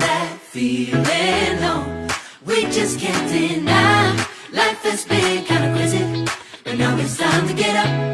that feeling, no. We just can't deny. Life has been kinda crazy But now it's time to get up.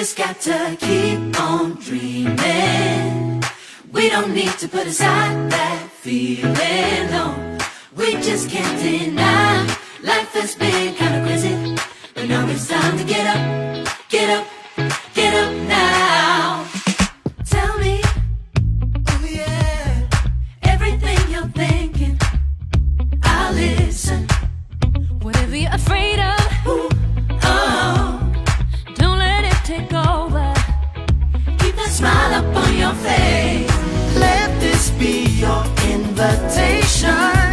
just got to keep on dreaming. We don't need to put aside that feeling, no. We just can't deny life has been kind of crazy. But now it's time to get up, get up, get up now. Tell me, oh yeah, everything you're thinking. I'll listen. Whatever you're afraid of. Nation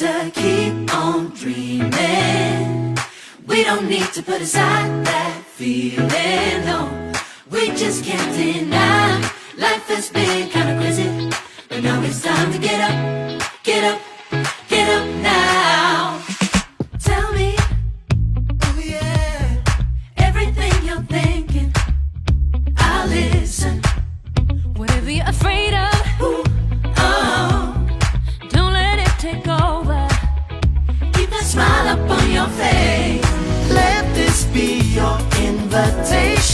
to keep on dreaming. We don't need to put aside that feeling, no. We just can't deny. Life has been kinda crazy. But now it's time to get up, get up,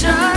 invitation.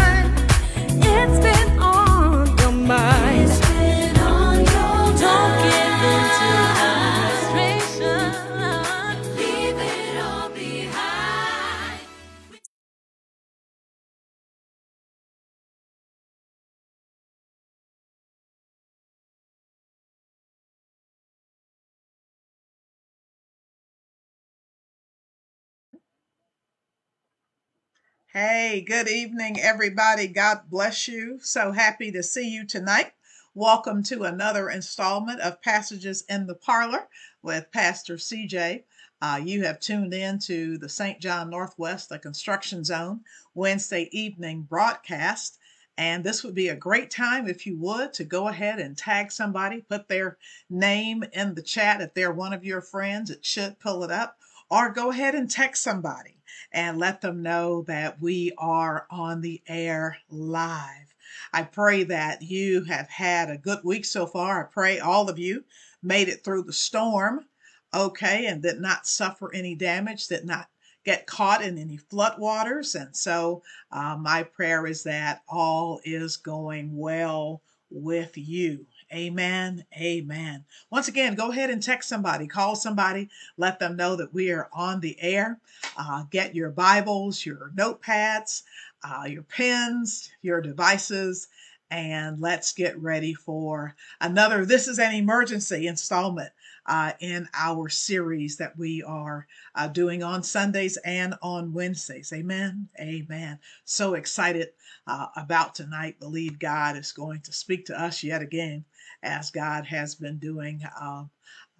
Hey, good evening, everybody. God bless you. So happy to see you tonight. Welcome to another installment of Passages in the Parlor with Pastor CJ. Uh, you have tuned in to the St. John Northwest, the construction zone, Wednesday evening broadcast. And this would be a great time, if you would, to go ahead and tag somebody, put their name in the chat. If they're one of your friends, it should pull it up. Or go ahead and text somebody and let them know that we are on the air live. I pray that you have had a good week so far. I pray all of you made it through the storm okay and did not suffer any damage, did not get caught in any floodwaters. And so uh, my prayer is that all is going well with you. Amen. Amen. Once again, go ahead and text somebody, call somebody, let them know that we are on the air. Uh, get your Bibles, your notepads, uh, your pens, your devices, and let's get ready for another. This is an emergency installment uh, in our series that we are uh, doing on Sundays and on Wednesdays. Amen. Amen. So excited uh, about tonight. Believe God is going to speak to us yet again, as God has been doing uh,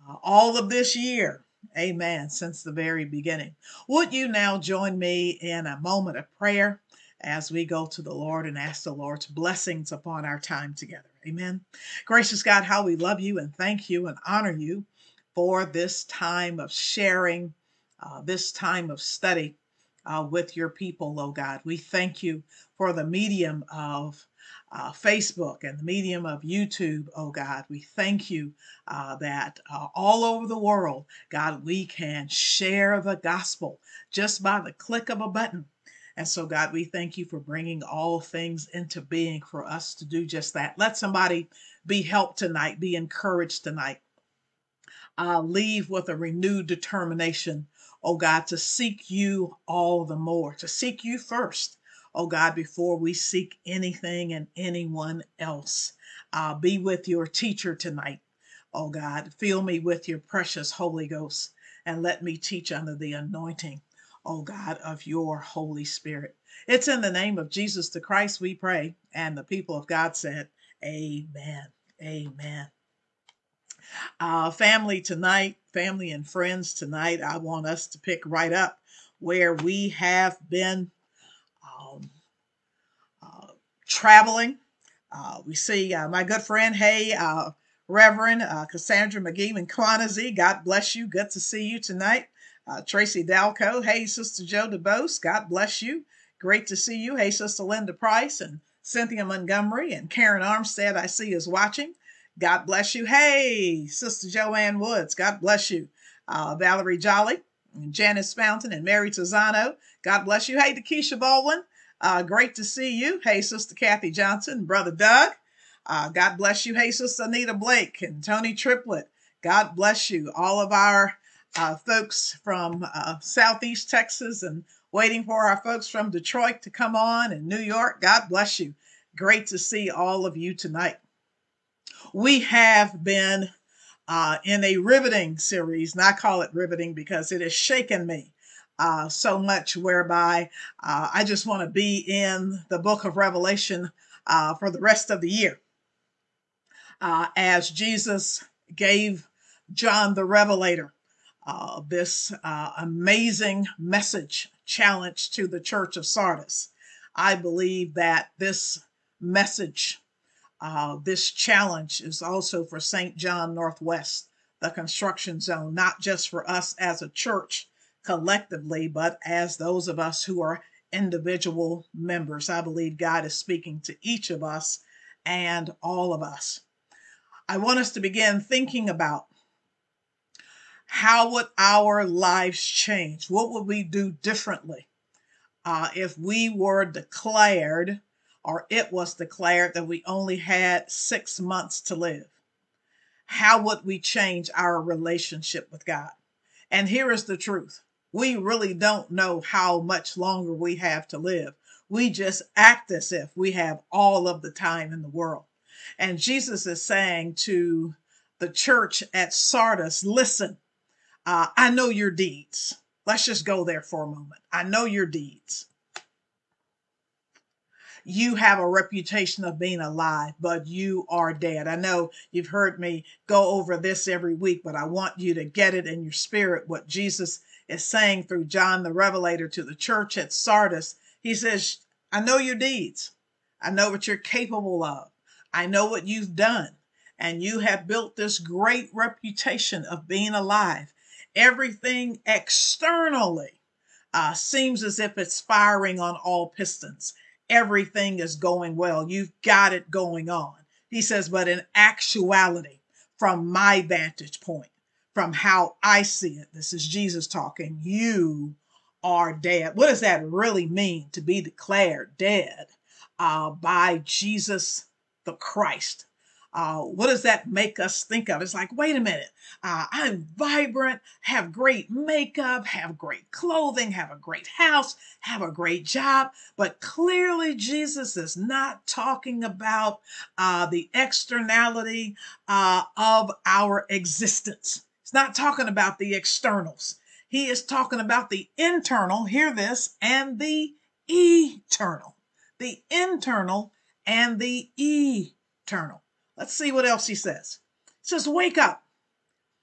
uh, all of this year. Amen. Since the very beginning. Would you now join me in a moment of prayer as we go to the Lord and ask the Lord's blessings upon our time together? Amen. Gracious God, how we love you and thank you and honor you for this time of sharing, uh, this time of study uh, with your people, oh God. We thank you for the medium of uh, Facebook and the medium of YouTube, oh God. We thank you uh, that uh, all over the world, God, we can share the gospel just by the click of a button. And so, God, we thank you for bringing all things into being for us to do just that. Let somebody be helped tonight, be encouraged tonight uh, leave with a renewed determination, oh God, to seek you all the more, to seek you first, oh God, before we seek anything and anyone else. Uh, be with your teacher tonight, oh God. Fill me with your precious Holy Ghost and let me teach under the anointing, oh God, of your Holy Spirit. It's in the name of Jesus the Christ we pray. And the people of God said, Amen. Amen uh, family tonight, family and friends tonight, I want us to pick right up where we have been um, uh, traveling. Uh, we see uh, my good friend, hey, uh, Reverend uh, Cassandra McGee and Kwanazi. God bless you. Good to see you tonight. Uh, Tracy Dalco. Hey, Sister Joe DeBose. God bless you. Great to see you. Hey, Sister Linda Price and Cynthia Montgomery and Karen Armstead, I see is watching. God bless you. Hey, Sister Joanne Woods, God bless you. Uh, Valerie Jolly, Janice Fountain, and Mary Tizano, God bless you. Hey, Keisha Baldwin, uh, great to see you. Hey, Sister Kathy Johnson, Brother Doug, uh, God bless you. Hey, Sister Anita Blake and Tony Triplett, God bless you. All of our uh, folks from uh, Southeast Texas and waiting for our folks from Detroit to come on and New York. God bless you. Great to see all of you tonight. We have been uh, in a riveting series, and I call it riveting because it has shaken me uh, so much, whereby uh, I just want to be in the book of Revelation uh, for the rest of the year. Uh, as Jesus gave John the Revelator uh, this uh, amazing message challenge to the church of Sardis. I believe that this message, uh, this challenge is also for St. John Northwest, the construction zone, not just for us as a church collectively, but as those of us who are individual members. I believe God is speaking to each of us and all of us. I want us to begin thinking about how would our lives change? What would we do differently uh, if we were declared or it was declared that we only had six months to live? How would we change our relationship with God? And here is the truth we really don't know how much longer we have to live. We just act as if we have all of the time in the world. And Jesus is saying to the church at Sardis, listen, uh, I know your deeds. Let's just go there for a moment. I know your deeds. You have a reputation of being alive, but you are dead. I know you've heard me go over this every week, but I want you to get it in your spirit what Jesus is saying through John the Revelator to the church at Sardis. He says, I know your deeds. I know what you're capable of. I know what you've done. And you have built this great reputation of being alive everything externally uh, seems as if it's firing on all pistons. Everything is going well. You've got it going on. He says, but in actuality, from my vantage point, from how I see it, this is Jesus talking, you are dead. What does that really mean to be declared dead uh, by Jesus the Christ? Uh, what does that make us think of? It's like, wait a minute, uh, I'm vibrant, have great makeup, have great clothing, have a great house, have a great job. But clearly, Jesus is not talking about uh, the externality uh, of our existence. He's not talking about the externals. He is talking about the internal, hear this, and the eternal. The internal and the eternal. Let's see what else he says. He says, Wake up,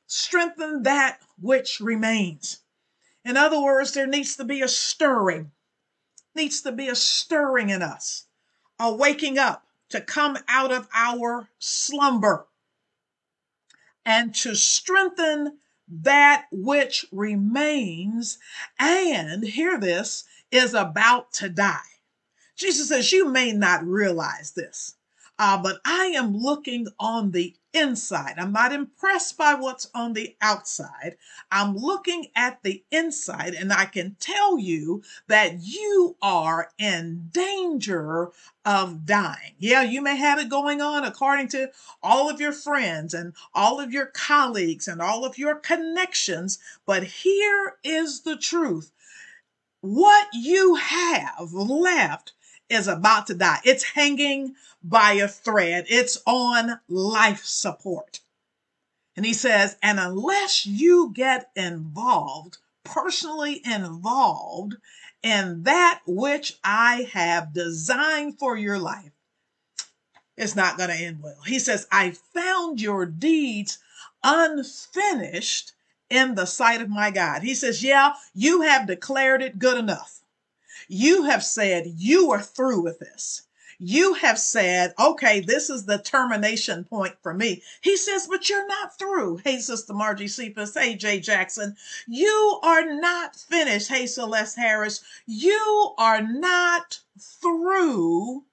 strengthen that which remains. In other words, there needs to be a stirring, needs to be a stirring in us, a waking up to come out of our slumber and to strengthen that which remains and hear this is about to die. Jesus says, You may not realize this, uh, but I am looking on the inside. I'm not impressed by what's on the outside. I'm looking at the inside, and I can tell you that you are in danger of dying. Yeah, you may have it going on according to all of your friends and all of your colleagues and all of your connections, but here is the truth. What you have left is about to die. It's hanging by a thread. It's on life support. And he says, and unless you get involved, personally involved in that which I have designed for your life, it's not going to end well. He says, I found your deeds unfinished in the sight of my God. He says, Yeah, you have declared it good enough. You have said you are through with this. You have said, okay, this is the termination point for me. He says, but you're not through. Hey, Sister Margie Cephas. Hey, Jay Jackson. You are not finished. Hey, Celeste Harris. You are not through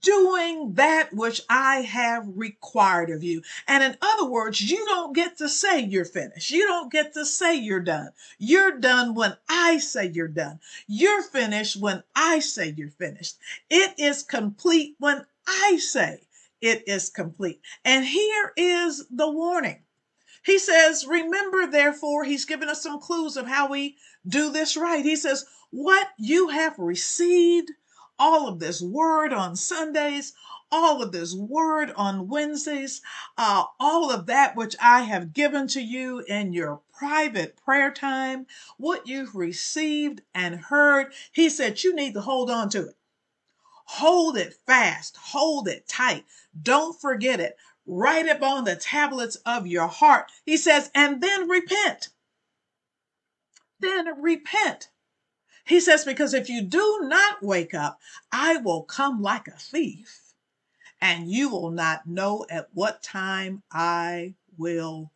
doing that which I have required of you. And in other words, you don't get to say you're finished. You don't get to say you're done. You're done when I say you're done. You're finished when I say you're finished. It is complete when I say it is complete. And here is the warning. He says, Remember, therefore, he's given us some clues of how we do this right. He says, What you have received, all of this word on Sundays, all of this word on Wednesdays, uh, all of that which I have given to you in your private prayer time, what you've received and heard, he said, You need to hold on to it. Hold it fast, hold it tight. Don't forget it. Write it on the tablets of your heart. He says, and then repent. Then repent. He says, because if you do not wake up, I will come like a thief, and you will not know at what time I will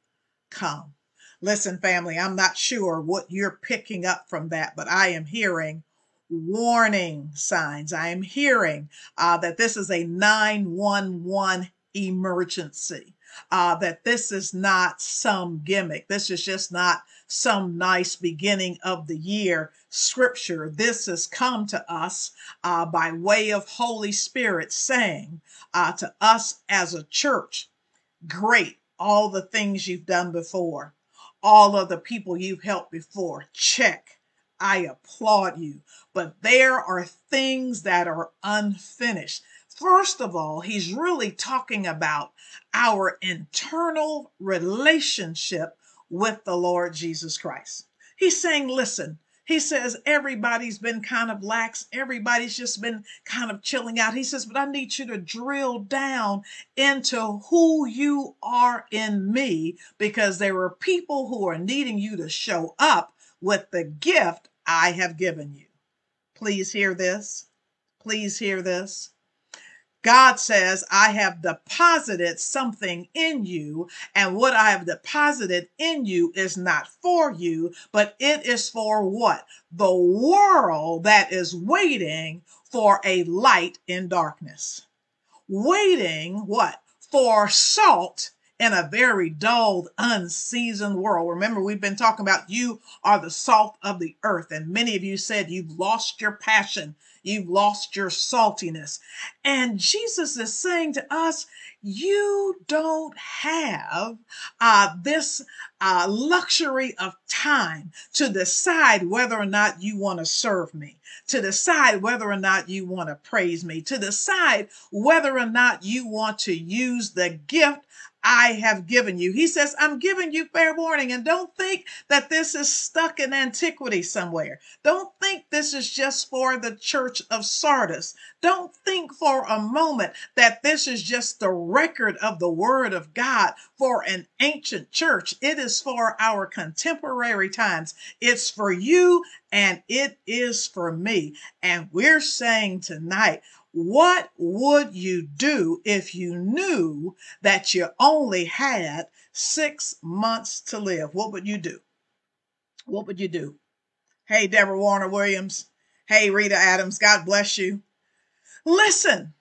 come. Listen, family, I'm not sure what you're picking up from that, but I am hearing warning signs. I am hearing uh, that this is a 911 emergency. Uh, that this is not some gimmick. This is just not some nice beginning of the year scripture. This has come to us uh, by way of Holy Spirit saying uh, to us as a church, great, all the things you've done before, all of the people you've helped before, check. I applaud you. But there are things that are unfinished. First of all, he's really talking about our internal relationship with the Lord Jesus Christ. He's saying, listen, he says everybody's been kind of lax, everybody's just been kind of chilling out. He says, but I need you to drill down into who you are in me because there are people who are needing you to show up with the gift I have given you. Please hear this. Please hear this. God says, I have deposited something in you, and what I have deposited in you is not for you, but it is for what? The world that is waiting for a light in darkness. Waiting what? For salt in a very dulled, unseasoned world. Remember, we've been talking about you are the salt of the earth, and many of you said you've lost your passion You've lost your saltiness. And Jesus is saying to us, you don't have uh, this uh, luxury of time to decide whether or not you want to serve me, to decide whether or not you want to praise me, to decide whether or not you want to use the gift I have given you. He says, I'm giving you fair warning. And don't think that this is stuck in antiquity somewhere. Don't think this is just for the church of Sardis. Don't think for a moment that this is just the record of the word of God for an ancient church. It is for our contemporary times. It's for you and it is for me. And we're saying tonight, what would you do if you knew that you only had six months to live? What would you do? What would you do? Hey, Deborah Warner Williams. Hey, Rita Adams. God bless you. Listen,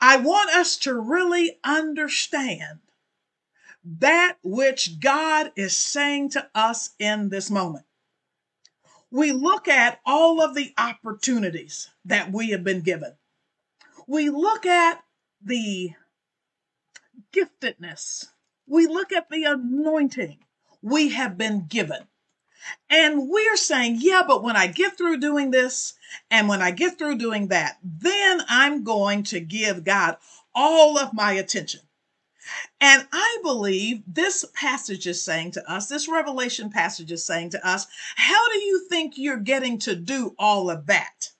I want us to really understand that which God is saying to us in this moment. We look at all of the opportunities that we have been given we look at the giftedness, we look at the anointing we have been given. And we're saying, yeah, but when I get through doing this and when I get through doing that, then I'm going to give God all of my attention. And I believe this passage is saying to us, this revelation passage is saying to us, how do you think you're getting to do all of that?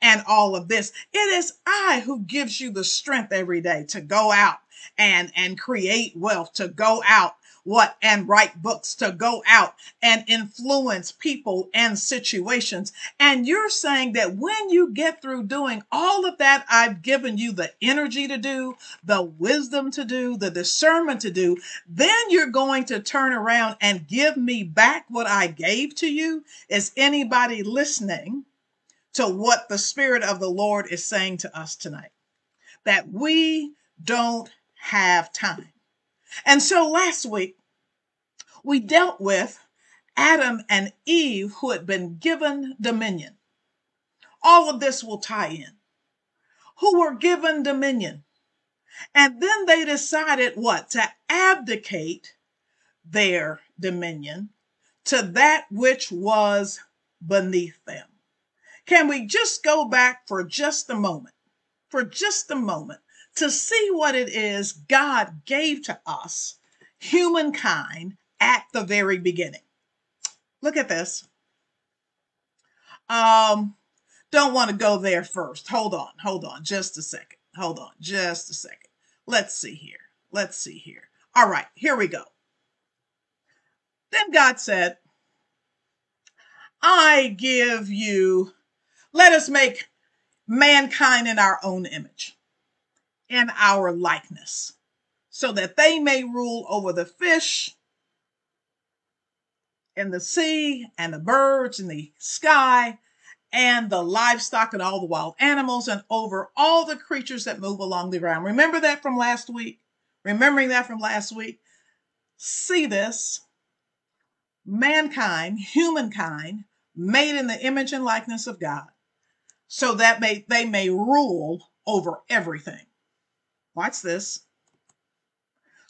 And all of this. It is I who gives you the strength every day to go out and and create wealth, to go out what and write books to go out and influence people and situations. And you're saying that when you get through doing all of that, I've given you the energy to do, the wisdom to do, the discernment to do, then you're going to turn around and give me back what I gave to you. Is anybody listening? To what the Spirit of the Lord is saying to us tonight. that we don't have time. And so last week, we dealt with Adam and Eve who had been given dominion. All of this will tie in. Who were given dominion. And then they decided what? To abdicate their dominion to that which was beneath them. Can we just go back for just a moment, for just a moment, to see what it is God gave to us, humankind, at the very beginning? Look at this. Um, don't want to go there first. Hold on, hold on, just a second. Hold on, just a second. Let's see here. Let's see here. All right, here we go. Then God said, I give you, let us make mankind in our own image, in our likeness, so that they may rule over the fish in the sea and the birds in the sky and the livestock and all the wild animals and over all the creatures that move along the ground. Remember that from last week? Remembering that from last week? See this mankind, humankind, made in the image and likeness of God, so that may, they may rule over everything. Watch this.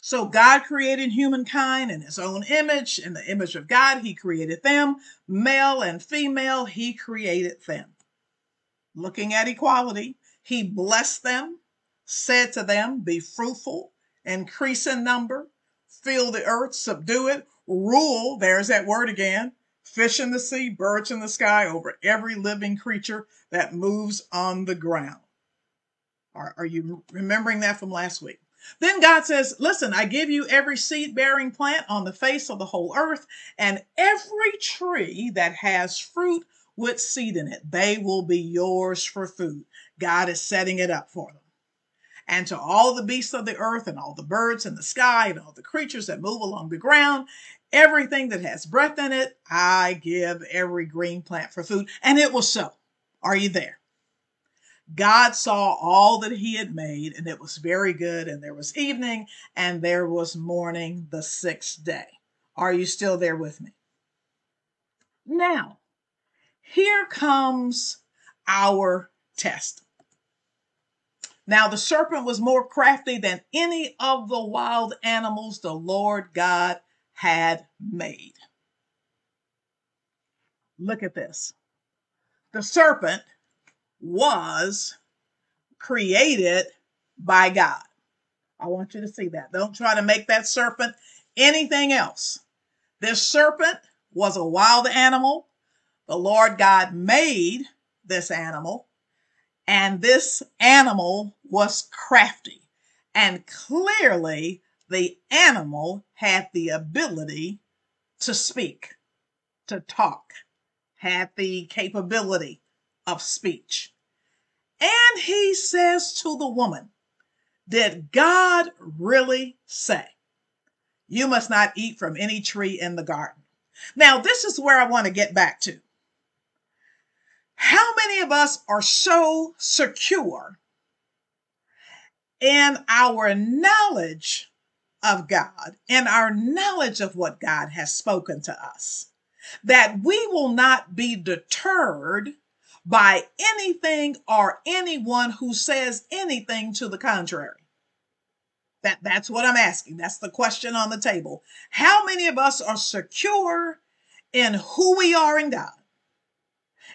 So God created humankind in his own image. In the image of God, he created them. Male and female, he created them. Looking at equality, he blessed them, said to them, Be fruitful, increase in number, fill the earth, subdue it, rule. There's that word again fish in the sea, birds in the sky, over every living creature that moves on the ground. Are, are you remembering that from last week? Then God says, Listen, I give you every seed bearing plant on the face of the whole earth, and every tree that has fruit with seed in it. They will be yours for food. God is setting it up for them. And to all the beasts of the earth, and all the birds in the sky, and all the creatures that move along the ground, everything that has breath in it, I give every green plant for food. And it was so. Are you there? God saw all that he had made, and it was very good. And there was evening, and there was morning the sixth day. Are you still there with me? Now, here comes our test. Now, the serpent was more crafty than any of the wild animals the Lord God had made. Look at this. The serpent was created by God. I want you to see that. Don't try to make that serpent anything else. This serpent was a wild animal. The Lord God made this animal, and this animal was crafty. And clearly, the animal had the ability to speak, to talk, had the capability of speech. And he says to the woman, Did God really say, You must not eat from any tree in the garden? Now, this is where I want to get back to. How many of us are so secure in our knowledge of God, and our knowledge of what God has spoken to us, that we will not be deterred by anything or anyone who says anything to the contrary. That, that's what I'm asking. That's the question on the table. How many of us are secure in who we are in God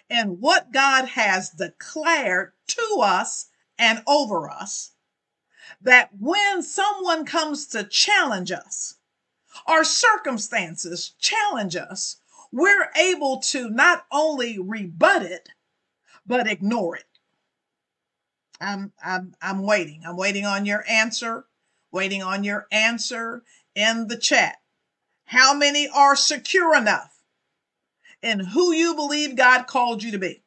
and what God has declared to us and over us? That when someone comes to challenge us, our circumstances challenge us, we're able to not only rebut it, but ignore it. I'm I'm I'm waiting. I'm waiting on your answer. Waiting on your answer in the chat. How many are secure enough in who you believe God called you to be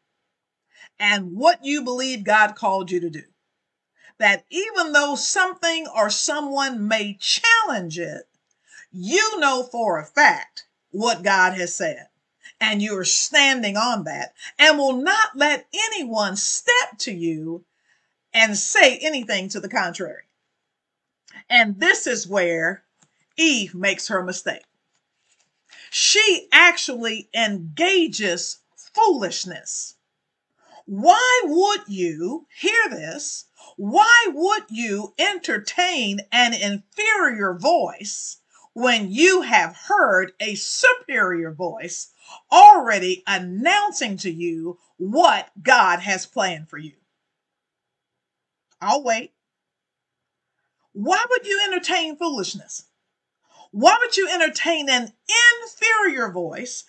and what you believe God called you to do? That even though something or someone may challenge it, you know for a fact what God has said and you're standing on that and will not let anyone step to you and say anything to the contrary. And this is where Eve makes her mistake. She actually engages foolishness. Why would you hear this? Why would you entertain an inferior voice when you have heard a superior voice already announcing to you what God has planned for you? I'll wait. Why would you entertain foolishness? Why would you entertain an inferior voice?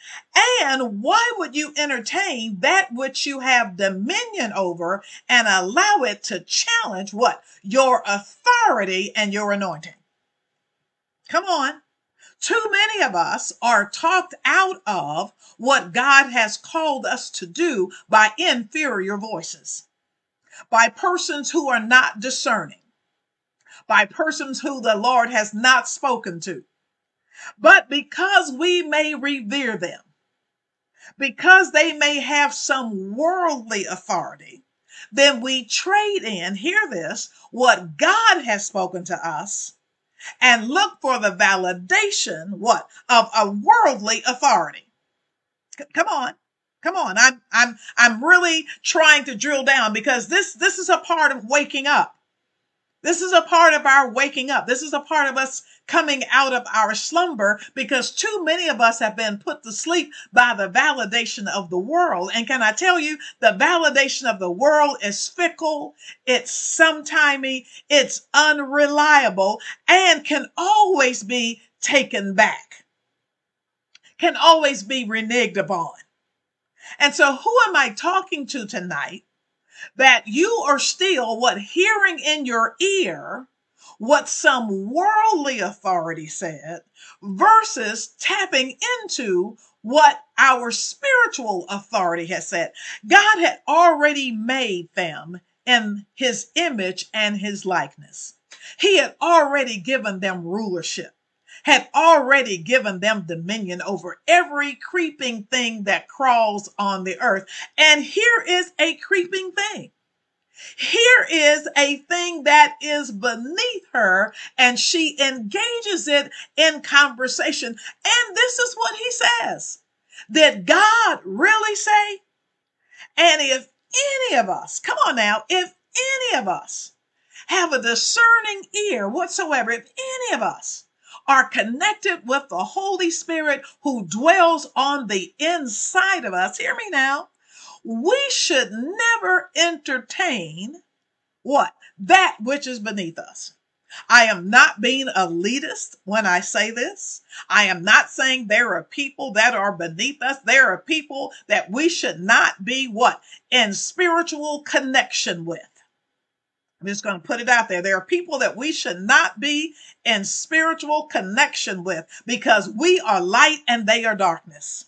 And why would you entertain that which you have dominion over and allow it to challenge what? Your authority and your anointing. Come on. Too many of us are talked out of what God has called us to do by inferior voices, by persons who are not discerning, by persons who the Lord has not spoken to. But because we may revere them, because they may have some worldly authority, then we trade in, hear this, what God has spoken to us and look for the validation, what, of a worldly authority. C- come on. Come on. I'm, I'm, I'm really trying to drill down because this, this is a part of waking up. This is a part of our waking up. This is a part of us coming out of our slumber because too many of us have been put to sleep by the validation of the world. And can I tell you, the validation of the world is fickle, it's sometimey, it's unreliable, and can always be taken back, can always be reneged upon. And so, who am I talking to tonight? that you are still what hearing in your ear what some worldly authority said versus tapping into what our spiritual authority has said. God had already made them in his image and his likeness. He had already given them rulership, had already given them dominion over every creeping thing that crawls on the earth. And here is a creeping thing. Here is a thing that is beneath her, and she engages it in conversation. And this is what he says Did God really say? And if any of us, come on now, if any of us have a discerning ear whatsoever, if any of us are connected with the Holy Spirit who dwells on the inside of us, hear me now, we should never entertain what? That which is beneath us. I am not being elitist when I say this. I am not saying there are people that are beneath us. There are people that we should not be what? In spiritual connection with. I'm just going to put it out there. There are people that we should not be in spiritual connection with because we are light and they are darkness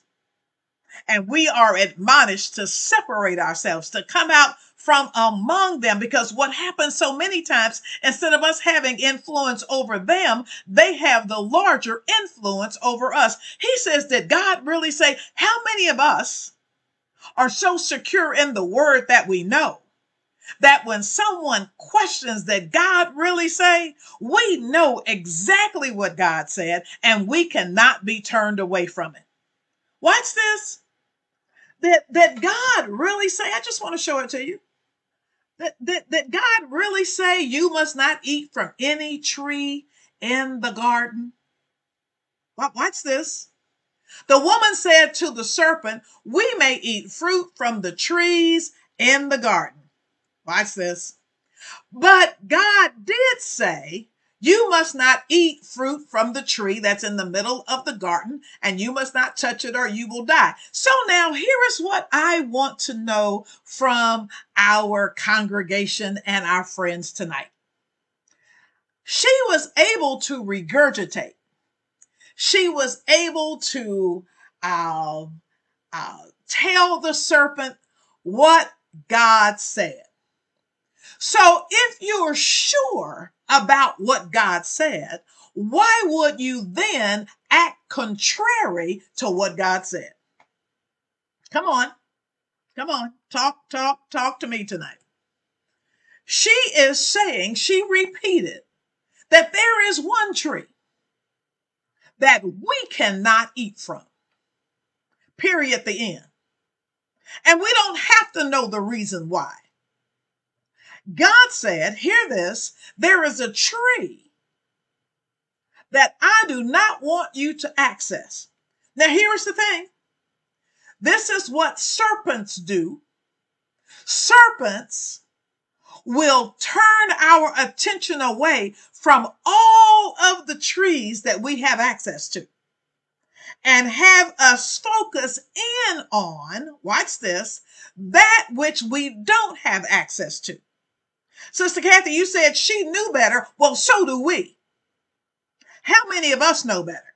and we are admonished to separate ourselves, to come out from among them. Because what happens so many times, instead of us having influence over them, they have the larger influence over us. He says, Did God really say, How many of us are so secure in the word that we know? That when someone questions that God really say, we know exactly what God said and we cannot be turned away from it. Watch this that that God really say, I just want to show it to you. That, that, that God really say you must not eat from any tree in the garden. Wa- Watch this. The woman said to the serpent, We may eat fruit from the trees in the garden. Watch this. But God did say, You must not eat fruit from the tree that's in the middle of the garden, and you must not touch it or you will die. So now here is what I want to know from our congregation and our friends tonight. She was able to regurgitate, she was able to uh, uh, tell the serpent what God said. So if you're sure about what God said, why would you then act contrary to what God said? Come on. Come on. Talk, talk, talk to me tonight. She is saying, she repeated that there is one tree that we cannot eat from. Period. The end. And we don't have to know the reason why. God said, hear this, there is a tree that I do not want you to access. Now, here's the thing this is what serpents do. Serpents will turn our attention away from all of the trees that we have access to and have us focus in on, watch this, that which we don't have access to. Sister Kathy, you said she knew better. Well, so do we. How many of us know better?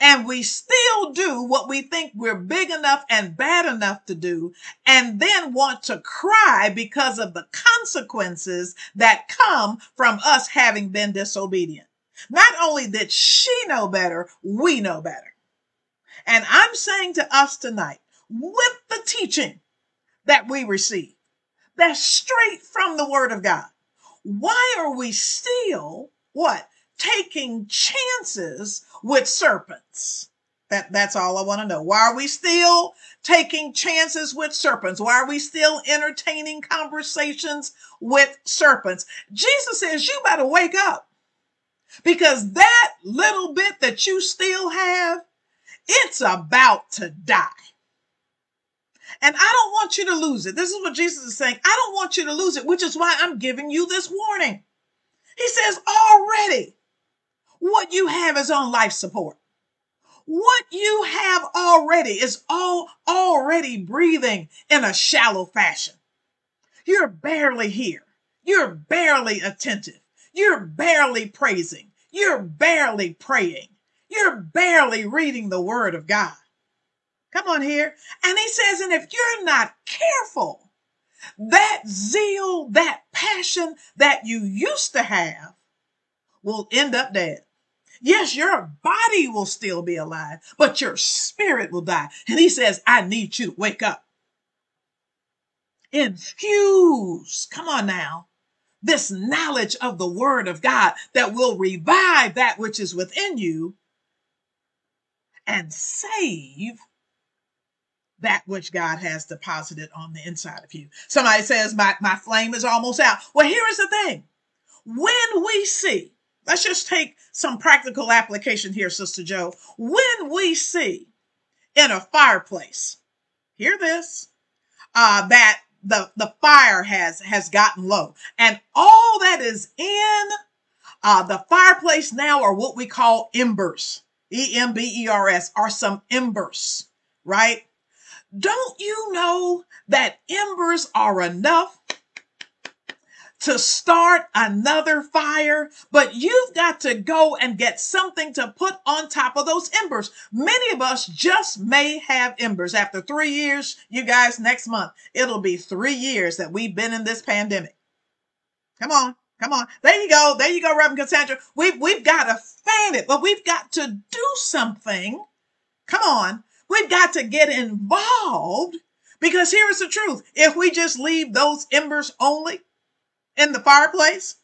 And we still do what we think we're big enough and bad enough to do, and then want to cry because of the consequences that come from us having been disobedient. Not only did she know better, we know better. And I'm saying to us tonight, with the teaching that we receive, that's straight from the word of God. Why are we still what? Taking chances with serpents. That, that's all I want to know. Why are we still taking chances with serpents? Why are we still entertaining conversations with serpents? Jesus says you better wake up because that little bit that you still have, it's about to die. And I don't want you to lose it. This is what Jesus is saying. I don't want you to lose it, which is why I'm giving you this warning. He says, already what you have is on life support. What you have already is all already breathing in a shallow fashion. You're barely here. You're barely attentive. You're barely praising. You're barely praying. You're barely reading the word of God. Come on here. And he says, and if you're not careful, that zeal, that passion that you used to have will end up dead. Yes, your body will still be alive, but your spirit will die. And he says, I need you to wake up. Infuse, come on now, this knowledge of the word of God that will revive that which is within you and save that which God has deposited on the inside of you. Somebody says, my, my flame is almost out. Well, here is the thing. When we see, let's just take some practical application here, Sister Joe. When we see in a fireplace, hear this, uh, that the, the fire has, has gotten low and all that is in uh, the fireplace now are what we call embers. E-M-B-E-R-S are some embers, right? Don't you know that embers are enough to start another fire? But you've got to go and get something to put on top of those embers. Many of us just may have embers. After three years, you guys, next month, it'll be three years that we've been in this pandemic. Come on. Come on. There you go. There you go, Reverend Cassandra. We've, we've got to fan it, but we've got to do something. Come on We've got to get involved because here is the truth. If we just leave those embers only in the fireplace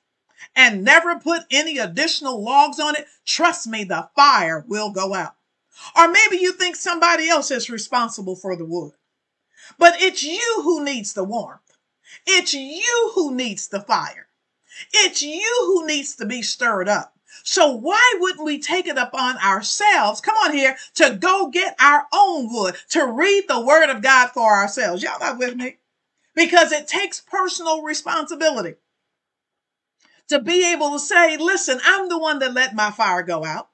and never put any additional logs on it, trust me, the fire will go out. Or maybe you think somebody else is responsible for the wood, but it's you who needs the warmth. It's you who needs the fire. It's you who needs to be stirred up. So why wouldn't we take it upon ourselves? Come on here to go get our own wood, to read the word of God for ourselves. Y'all not with me? Because it takes personal responsibility to be able to say, listen, I'm the one that let my fire go out.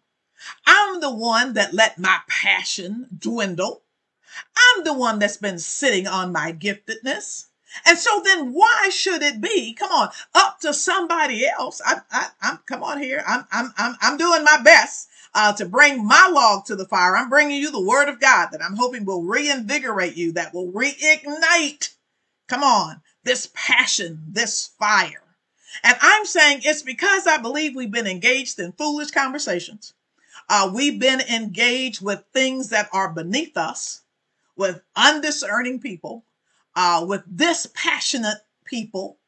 I'm the one that let my passion dwindle. I'm the one that's been sitting on my giftedness. And so then why should it be, come on, up to somebody else? I, I, I'm, come on here. I'm, I'm, I'm, I'm doing my best. Uh, to bring my log to the fire. I'm bringing you the word of God that I'm hoping will reinvigorate you, that will reignite, come on, this passion, this fire. And I'm saying it's because I believe we've been engaged in foolish conversations. Uh, we've been engaged with things that are beneath us, with undiscerning people, uh, with dispassionate people,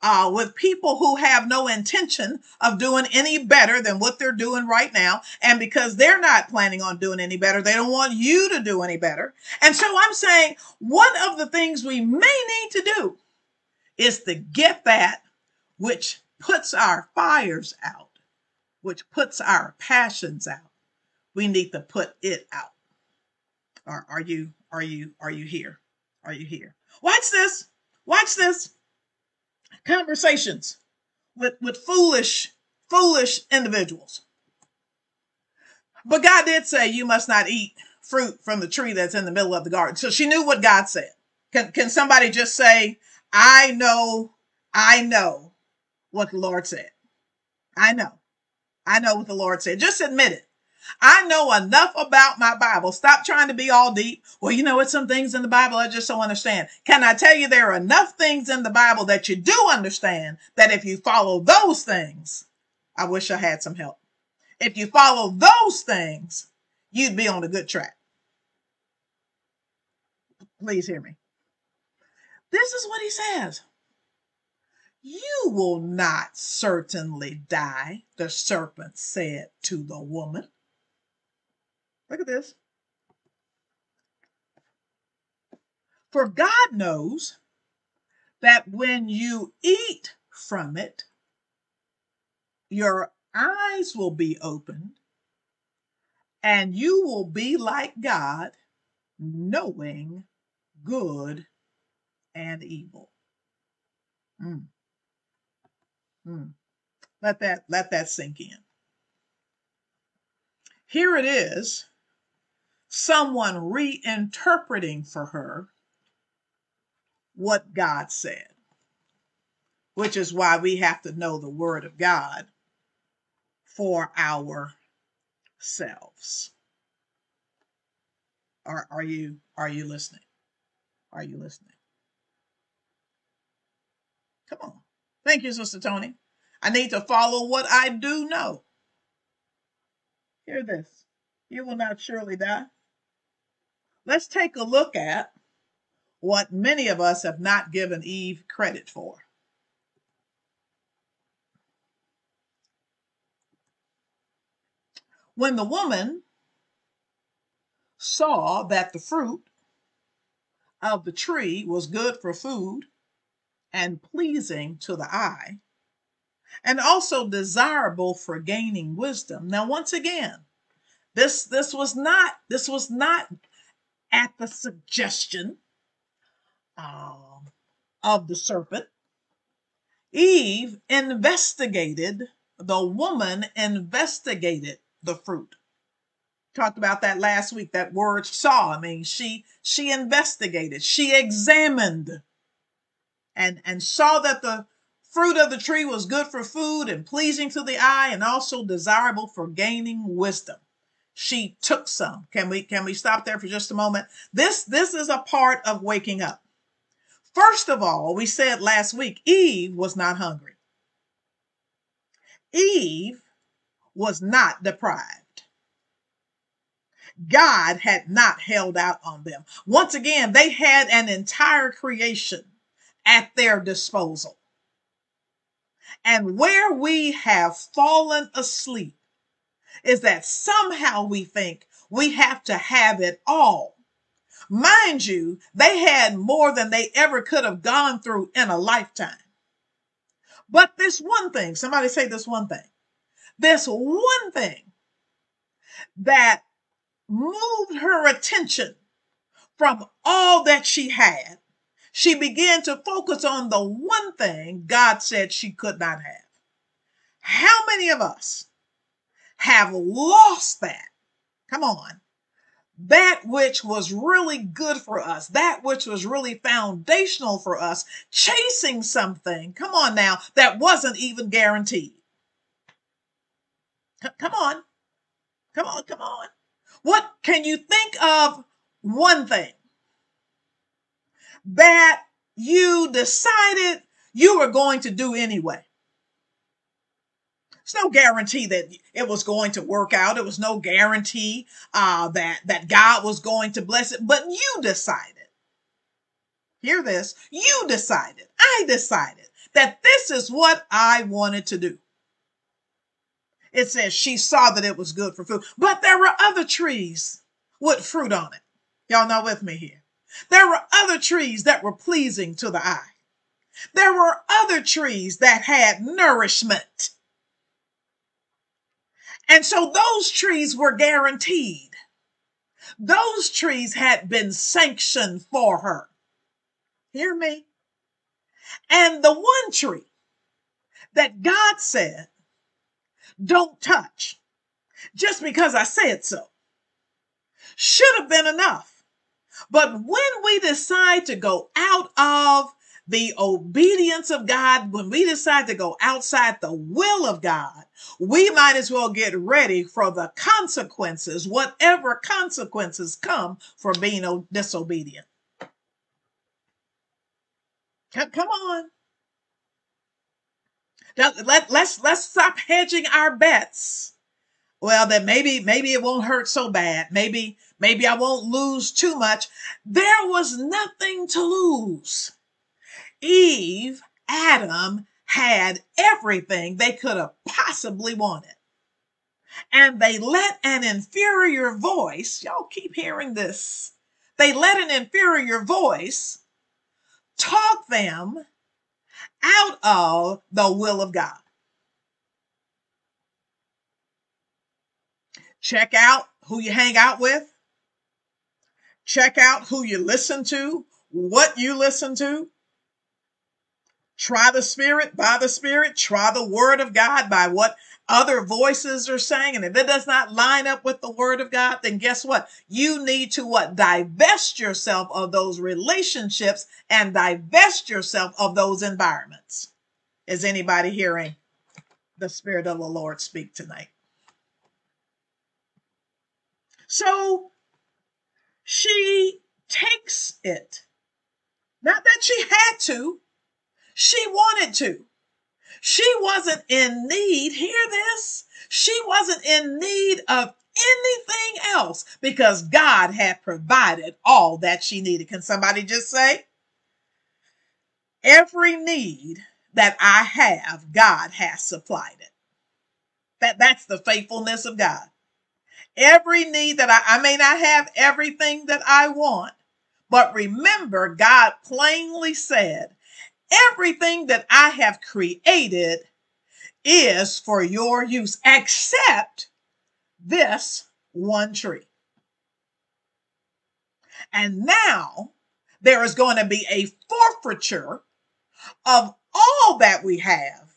uh, with people who have no intention of doing any better than what they're doing right now. And because they're not planning on doing any better, they don't want you to do any better. And so I'm saying one of the things we may need to do is to get that which puts our fires out, which puts our passions out. We need to put it out. Are, are you are you are you here? Are you here? Watch this. Watch this. Conversations with with foolish foolish individuals. But God did say you must not eat fruit from the tree that's in the middle of the garden. So she knew what God said. Can can somebody just say, I know, I know what the Lord said. I know. I know what the Lord said. Just admit it. I know enough about my Bible. Stop trying to be all deep. Well, you know what? Some things in the Bible I just don't understand. Can I tell you there are enough things in the Bible that you do understand that if you follow those things, I wish I had some help. If you follow those things, you'd be on a good track. Please hear me. This is what he says. You will not certainly die, the serpent said to the woman. Look at this. For God knows that when you eat from it, your eyes will be opened and you will be like God, knowing good and evil. Mm. Mm. Let that let that sink in. Here it is, someone reinterpreting for her what God said, which is why we have to know the word of God for ourselves. Are, are you are you listening? Are you listening? Come on. Thank you, Sister Tony. I need to follow what I do know. Hear this. You will not surely die. Let's take a look at what many of us have not given Eve credit for. When the woman saw that the fruit of the tree was good for food and pleasing to the eye, and also desirable for gaining wisdom. Now, once again, this this was not this was not at the suggestion um, of the serpent. Eve investigated, the woman investigated the fruit. Talked about that last week. That word saw. I mean, she she investigated, she examined and and saw that the fruit of the tree was good for food and pleasing to the eye and also desirable for gaining wisdom she took some. Can we can we stop there for just a moment? This this is a part of waking up. First of all we said last week eve was not hungry. Eve was not deprived. God had not held out on them. Once again they had an entire creation at their disposal. And where we have fallen asleep is that somehow we think we have to have it all. Mind you, they had more than they ever could have gone through in a lifetime. But this one thing, somebody say this one thing, this one thing that moved her attention from all that she had she began to focus on the one thing God said she could not have. How many of us have lost that? Come on. That which was really good for us, that which was really foundational for us, chasing something, come on now, that wasn't even guaranteed. C- Come on. Come on, come on. What can you think of one thing that you decided you were going to do anyway. There's no guarantee that it was going to work out. It was no guarantee uh, that that God was going to bless it, but you decided. Hear this. You decided. I decided that this is what I wanted to do. It says she saw that it was good for food, but there were other trees with fruit on it. Y'all know with me here. There were other trees that were pleasing to the eye. There were other trees that had nourishment. And so those trees were guaranteed. Those trees had been sanctioned for her. Hear me? And the one tree that God said, don't touch, just because I said so, should have been enough. But when we decide to go out of the obedience of God, when we decide to go outside the will of God, we might as well get ready for the consequences, whatever consequences come for being disobedient. Come, come on. Now, let, let's let's stop hedging our bets. Well, then maybe maybe it won't hurt so bad. Maybe maybe I won't lose too much. There was nothing to lose. Eve, Adam had everything they could have possibly wanted. And they let an inferior voice, y'all keep hearing this. They let an inferior voice talk them out of the will of God. Check out who you hang out with. Check out who you listen to, what you listen to. Try the Spirit by the Spirit. Try the Word of God by what other voices are saying. And if it does not line up with the Word of God, then guess what? You need to what? Divest yourself of those relationships and divest yourself of those environments. Is anybody hearing the Spirit of the Lord speak tonight? So she takes it. Not that she had to, she wanted to. She wasn't in need, hear this? She wasn't in need of anything else because God had provided all that she needed. Can somebody just say, every need that I have, God has supplied it. That, that's the faithfulness of God. Every need that I, I may not have everything that I want, but remember, God plainly said, everything that I have created is for your use, except this one tree. And now there is going to be a forfeiture of all that we have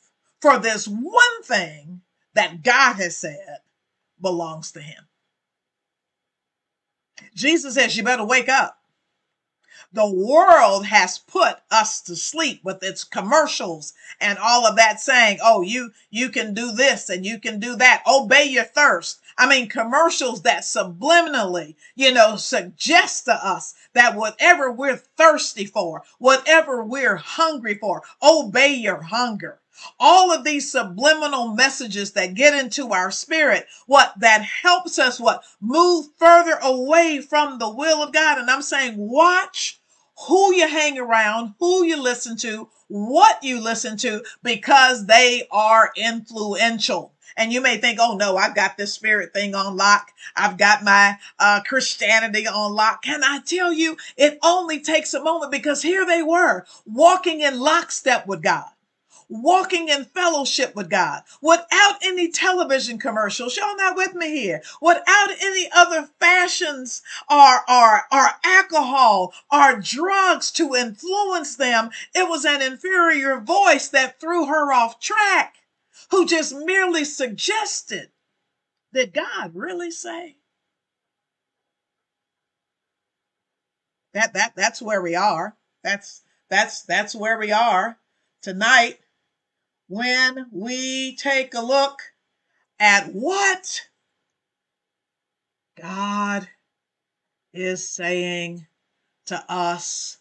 for this one thing that God has said belongs to him. Jesus says, You better wake up. The world has put us to sleep with its commercials and all of that saying, oh, you, you can do this and you can do that. Obey your thirst. I mean, commercials that subliminally, you know, suggest to us that whatever we're thirsty for, whatever we're hungry for, obey your hunger. All of these subliminal messages that get into our spirit, what that helps us, what move further away from the will of God. And I'm saying, watch who you hang around, who you listen to, what you listen to, because they are influential. And you may think, oh no, I've got this spirit thing on lock. I've got my uh, Christianity on lock. Can I tell you, it only takes a moment because here they were walking in lockstep with God walking in fellowship with God without any television commercials. Y'all not with me here. Without any other fashions or, or, or alcohol or drugs to influence them. It was an inferior voice that threw her off track who just merely suggested. Did God really say? That, that, that's where we are. That's, that's, that's where we are tonight when we take a look at what God is saying to us.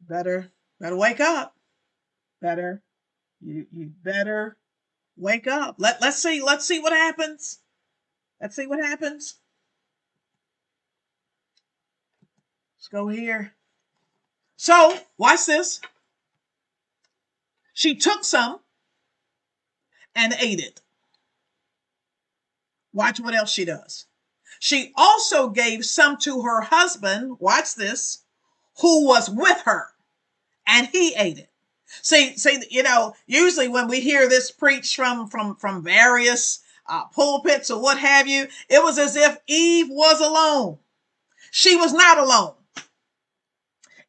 Better, better wake up. Better, you, you better wake up. Let, let's see, let's see what happens. Let's see what happens. Let's go here. So, watch this. She took some and ate it. Watch what else she does. She also gave some to her husband, watch this, who was with her, and he ate it. See, see, you know, usually when we hear this preached from from from various uh, pulpits or what have you, it was as if Eve was alone. She was not alone.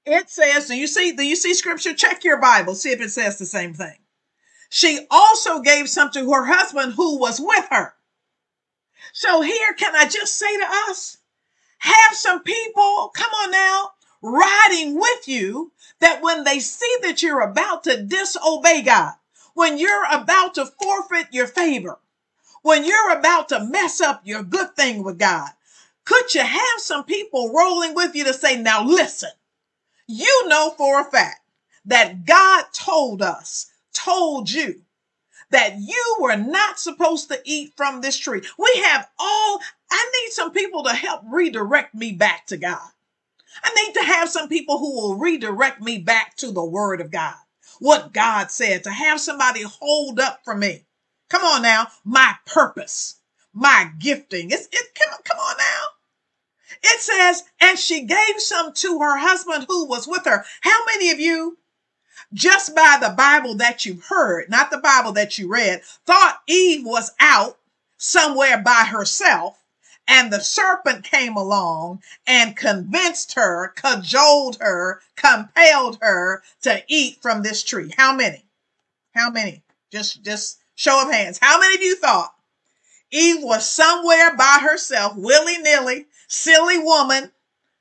It says, do you see, do you see scripture? Check your Bible, see if it says the same thing. She also gave some to her husband who was with her. So here, can I just say to us, have some people, come on now, riding with you that when they see that you're about to disobey God, when you're about to forfeit your favor, when you're about to mess up your good thing with God, could you have some people rolling with you to say, now listen, you know for a fact that God told us, told you that you were not supposed to eat from this tree. We have all, I need some people to help redirect me back to God. I need to have some people who will redirect me back to the word of God. What God said, to have somebody hold up for me. Come on now, my purpose, my gifting. It's, it, come, come on now. It says, and she gave some to her husband who was with her. How many of you, just by the Bible that you heard, not the Bible that you read, thought Eve was out somewhere by herself and the serpent came along and convinced her, cajoled her, compelled her to eat from this tree? How many? How many? Just, just show of hands. How many of you thought Eve was somewhere by herself, willy nilly, silly woman,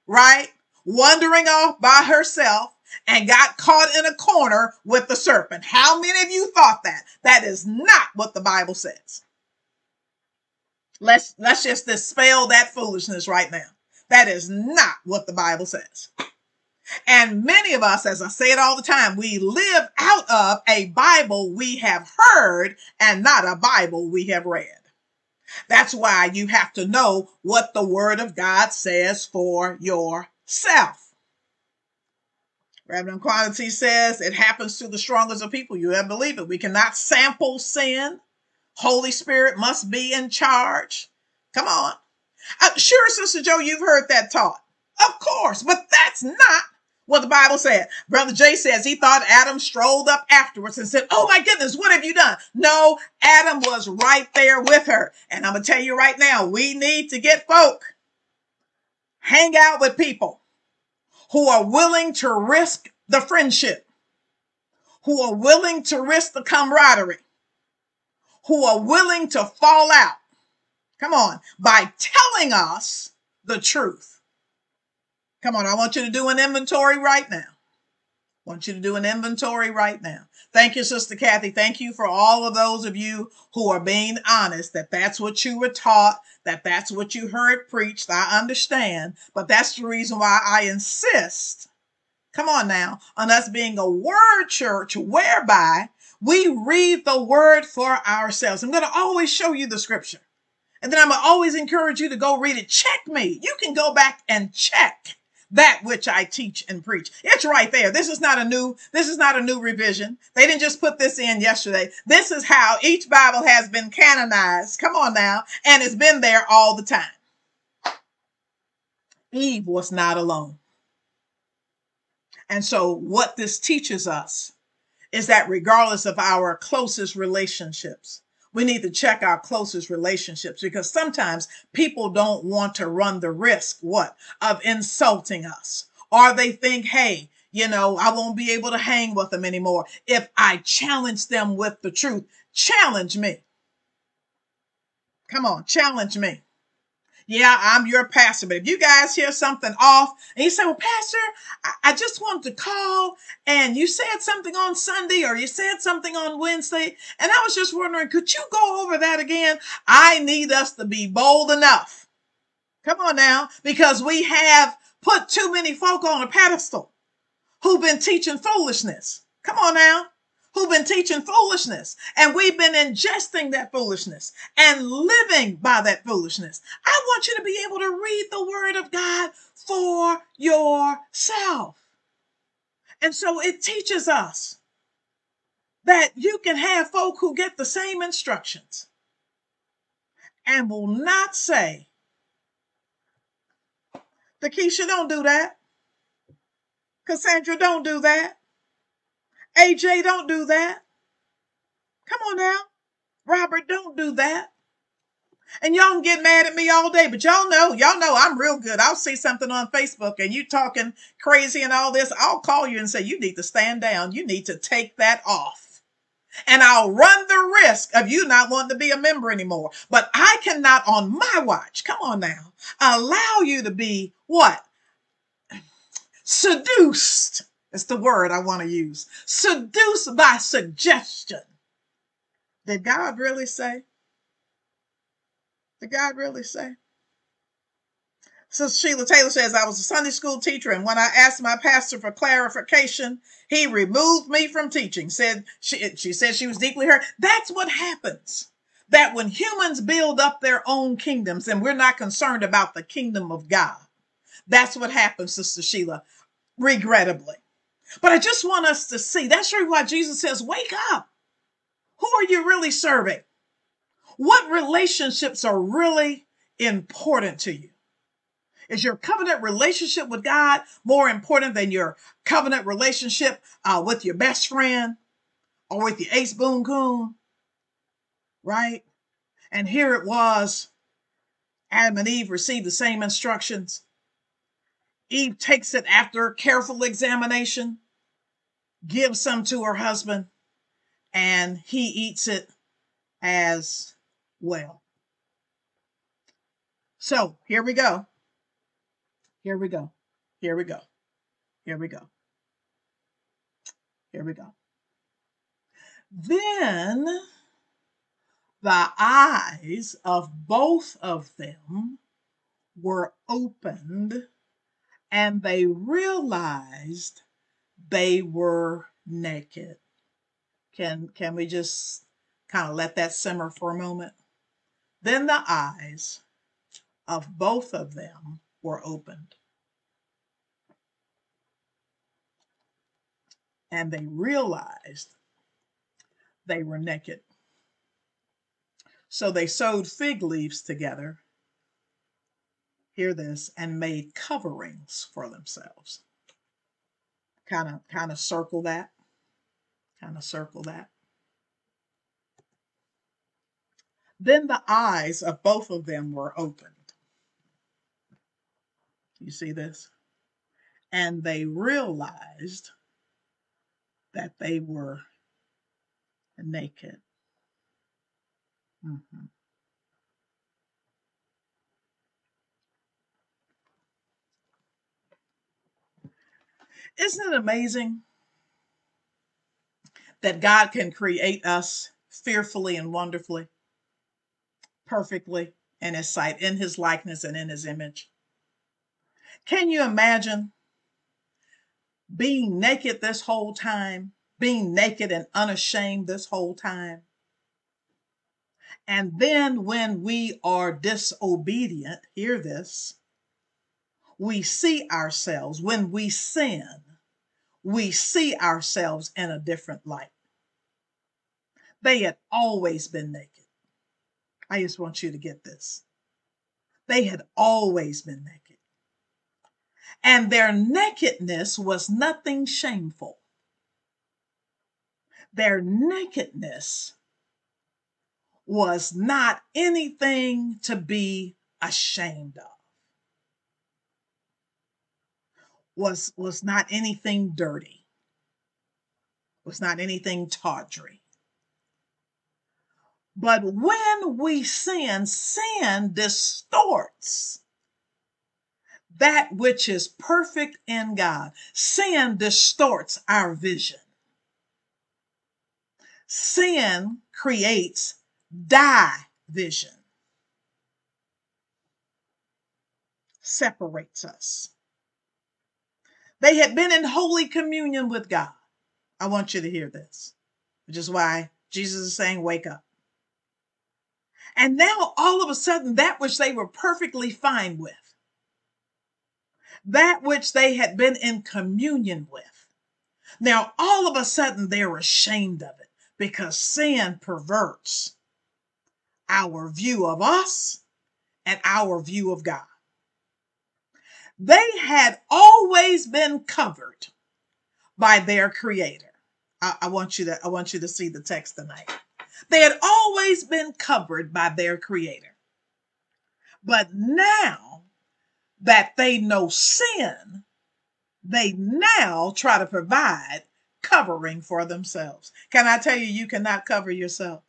right? Wandering off by herself and got caught in a corner with the serpent. How many of you thought that? That is not what the Bible says. Let's let's just dispel that foolishness right now. That is not what the Bible says. And many of us, as I say it all the time, we live out of a Bible we have heard and not a Bible we have read. That's why you have to know what the word of God says for yourself. Reverend Quantity says it happens to the strongest of people. You have believe it. We cannot sample sin. Holy Spirit must be in charge. Come on. I'm sure, Sister Joe, you've heard that taught. Of course, but that's not what the Bible said. Brother Jay says he thought Adam strolled up afterwards and said, Oh my goodness, what have you done? No, Adam was right there with her. And I'm going to tell you right now, we need to get folk, hang out with people who are willing to risk the friendship, who are willing to risk the camaraderie, who are willing to fall out. Come on, by telling us the truth. Come on, I want you to do an inventory right now. I want you to do an inventory right now. Thank you, Sister Kathy. Thank you for all of those of you who are being honest that that's what you were taught, that that's what you heard preached. I understand, but that's the reason why I insist, come on now, on us being a word church whereby we read the word for ourselves. I'm going to always show you the scripture. And then I'm going to always encourage you to go read it. Check me. You can go back and check that which I teach and preach. It's right there. This is not a new, this is not a new revision. They didn't just put this in yesterday. This is how each Bible has been canonized. Come on now. And it's been there all the time. Eve was not alone. And so what this teaches us is that regardless of our closest relationships, we need to check our closest relationships because sometimes people don't want to run the risk, what, of insulting us. Or they think, hey, you know, I won't be able to hang with them anymore if I challenge them with the truth. Challenge me. Come on, challenge me. Yeah, I'm your pastor, but if you guys hear something off and you say, well, pastor, I, I just wanted to call and you said something on Sunday or you said something on Wednesday. And I was just wondering, could you go over that again? I need us to be bold enough. Come on now, because we have put too many folk on a pedestal who've been teaching foolishness. Come on now who've been teaching foolishness and we've been ingesting that foolishness and living by that foolishness. I want you to be able to read the word of God for yourself. And so it teaches us that you can have folk who get the same instructions and will not say, Lakeisha, don't do that. Cassandra, don't do that. AJ, don't do that. Come on now. Robert, don't do that. And y'all can get mad at me all day, but y'all know, y'all know I'm real good. I'll see something on Facebook and you talking crazy and all this. I'll call you and say, you need to stand down. You need to take that off. And I'll run the risk of you not wanting to be a member anymore. But I cannot on my watch, come on now, allow you to be what? Seduced. It's the word I want to use. Seduced by suggestion. Did God really say? Did God really say? So Sheila Taylor says, I was a Sunday school teacher, and when I asked my pastor for clarification, he removed me from teaching. Said she, she said she was deeply hurt. That's what happens. That when humans build up their own kingdoms and we're not concerned about the kingdom of God, that's what happens, Sister Sheila, regrettably. But I just want us to see that's really why Jesus says, Wake up. Who are you really serving? What relationships are really important to you? Is your covenant relationship with God more important than your covenant relationship uh, with your best friend or with your ace boon coon? Right? And here it was Adam and Eve received the same instructions. Eve takes it after careful examination, gives some to her husband, and he eats it as well. So here we go. Here we go. Here we go. Here we go. Here we go. Then the eyes of both of them were opened and they realized they were naked. Can can we just kind of let that simmer for a moment? Then the eyes of both of them were opened. And they realized they were naked. So they sewed fig leaves together, hear this, and made coverings for themselves. Kind of kind of circle that. Kind of circle that. Then the eyes of both of them were opened. You see this? And they realized that they were naked. Mhm. Isn't it amazing that God can create us fearfully and wonderfully, perfectly in His sight, in His likeness, and in His image? Can you imagine being naked this whole time, being naked and unashamed this whole time? And then when we are disobedient, hear this, we see ourselves, when we sin, we see ourselves in a different light. They had always been naked. I just want you to get this. They had always been naked. And their nakedness was nothing shameful. Their nakedness was not anything to be ashamed of. Was was not anything dirty. Was not anything tawdry. But when we sin, sin distorts that which is perfect in God. Sin distorts our vision. Sin creates division, separates us. They had been in holy communion with God. I want you to hear this, which is why Jesus is saying, Wake up. And now, all of a sudden, that which they were perfectly fine with, that which they had been in communion with, now all of a sudden they're ashamed of it. because sin perverts our view of us and our view of God. They had always been covered by their creator. I, I want you to I want you to see the text tonight. They had always been covered by their creator. But now that they know sin, they now try to provide covering for themselves. Can I tell you you cannot cover yourself?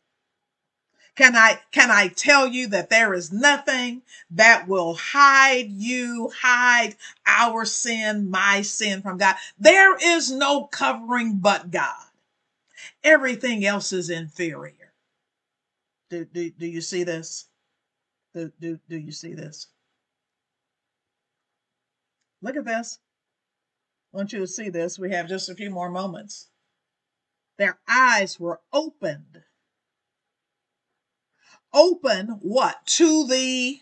Can I can I tell you that there is nothing that will hide you, hide our sin, my sin from God? There is no covering but God. Everything else is inferior. Do, do, do you see this? Do, do, do you see this? Look at this. I want you to see this. We have just a few more moments. Their eyes were opened. Open what? To the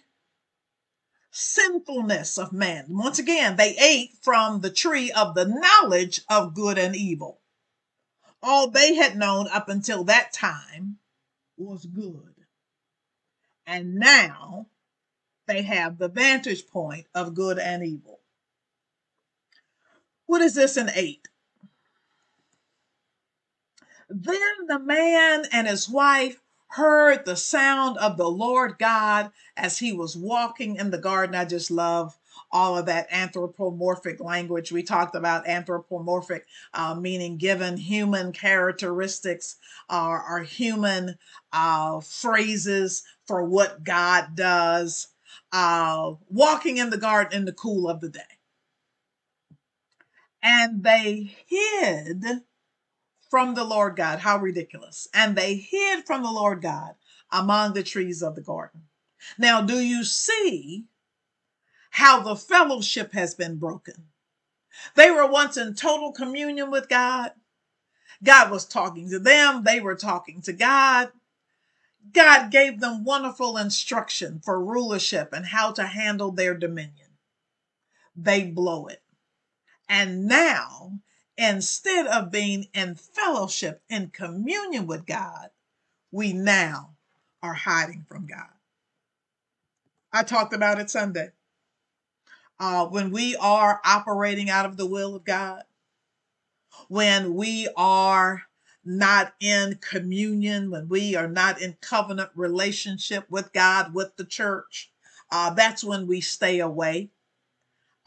sinfulness of man. Once again, they ate from the tree of the knowledge of good and evil. All they had known up until that time was good. And now they have the vantage point of good and evil. What is this in 8? Then the man and his wife heard the sound of the Lord God as he was walking in the garden. I just love all of that anthropomorphic language. We talked about anthropomorphic, uh, meaning given human characteristics or, or human uh, phrases for what God does. Uh, walking in the garden in the cool of the day. And they hid from the Lord God. How ridiculous. And they hid from the Lord God among the trees of the garden. Now, do you see how the fellowship has been broken? They were once in total communion with God. God was talking to them, they were talking to God. God gave them wonderful instruction for rulership and how to handle their dominion. They blow it. And now, instead of being in fellowship, in communion with God, we now are hiding from God. I talked about it Sunday. Uh, when we are operating out of the will of God, when we are not in communion, when we are not in covenant relationship with God, with the church, uh, that's when we stay away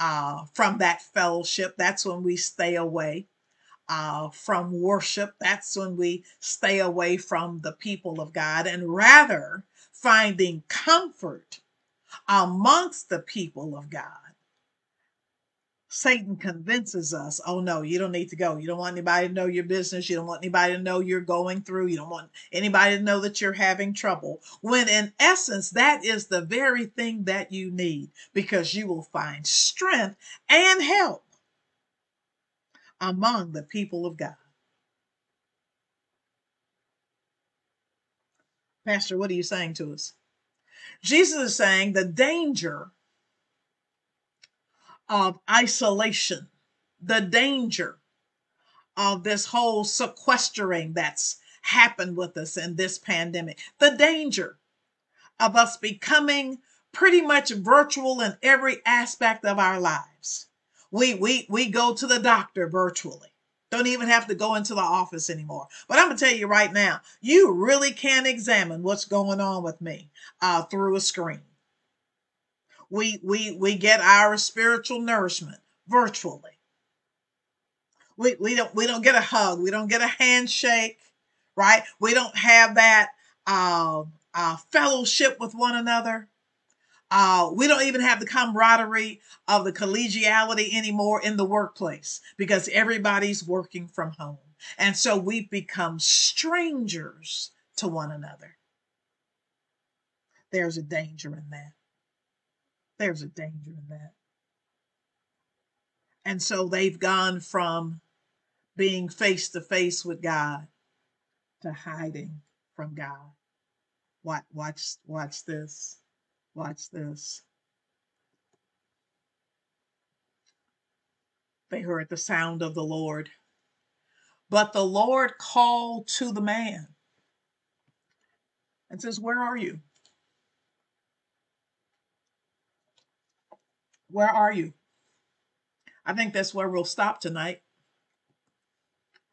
uh, from that fellowship. That's when we stay away uh, from worship. That's when we stay away from the people of God and rather finding comfort amongst the people of God. Satan convinces us, oh no, you don't need to go. You don't want anybody to know your business. You don't want anybody to know you're going through. You don't want anybody to know that you're having trouble. When in essence, that is the very thing that you need because you will find strength and help among the people of God. Pastor, what are you saying to us? Jesus is saying the danger of isolation, the danger of this whole sequestering that's happened with us in this pandemic, the danger of us becoming pretty much virtual in every aspect of our lives. We we we go to the doctor virtually. Don't even have to go into the office anymore. But I'm gonna tell you right now, you really can examine what's going on with me uh, through a screen. We we we get our spiritual nourishment virtually. We we don't we don't get a hug. We don't get a handshake, right? We don't have that uh, uh, fellowship with one another. Uh, we don't even have the camaraderie of the collegiality anymore in the workplace because everybody's working from home. And so we've become strangers to one another. There's a danger in that. There's a danger in that. And so they've gone from being face to face with God to hiding from God. Watch, watch, watch this. Watch this. They heard the sound of the Lord, But the Lord called to the man and says, Where are you? Where are you? I think that's where we'll stop tonight.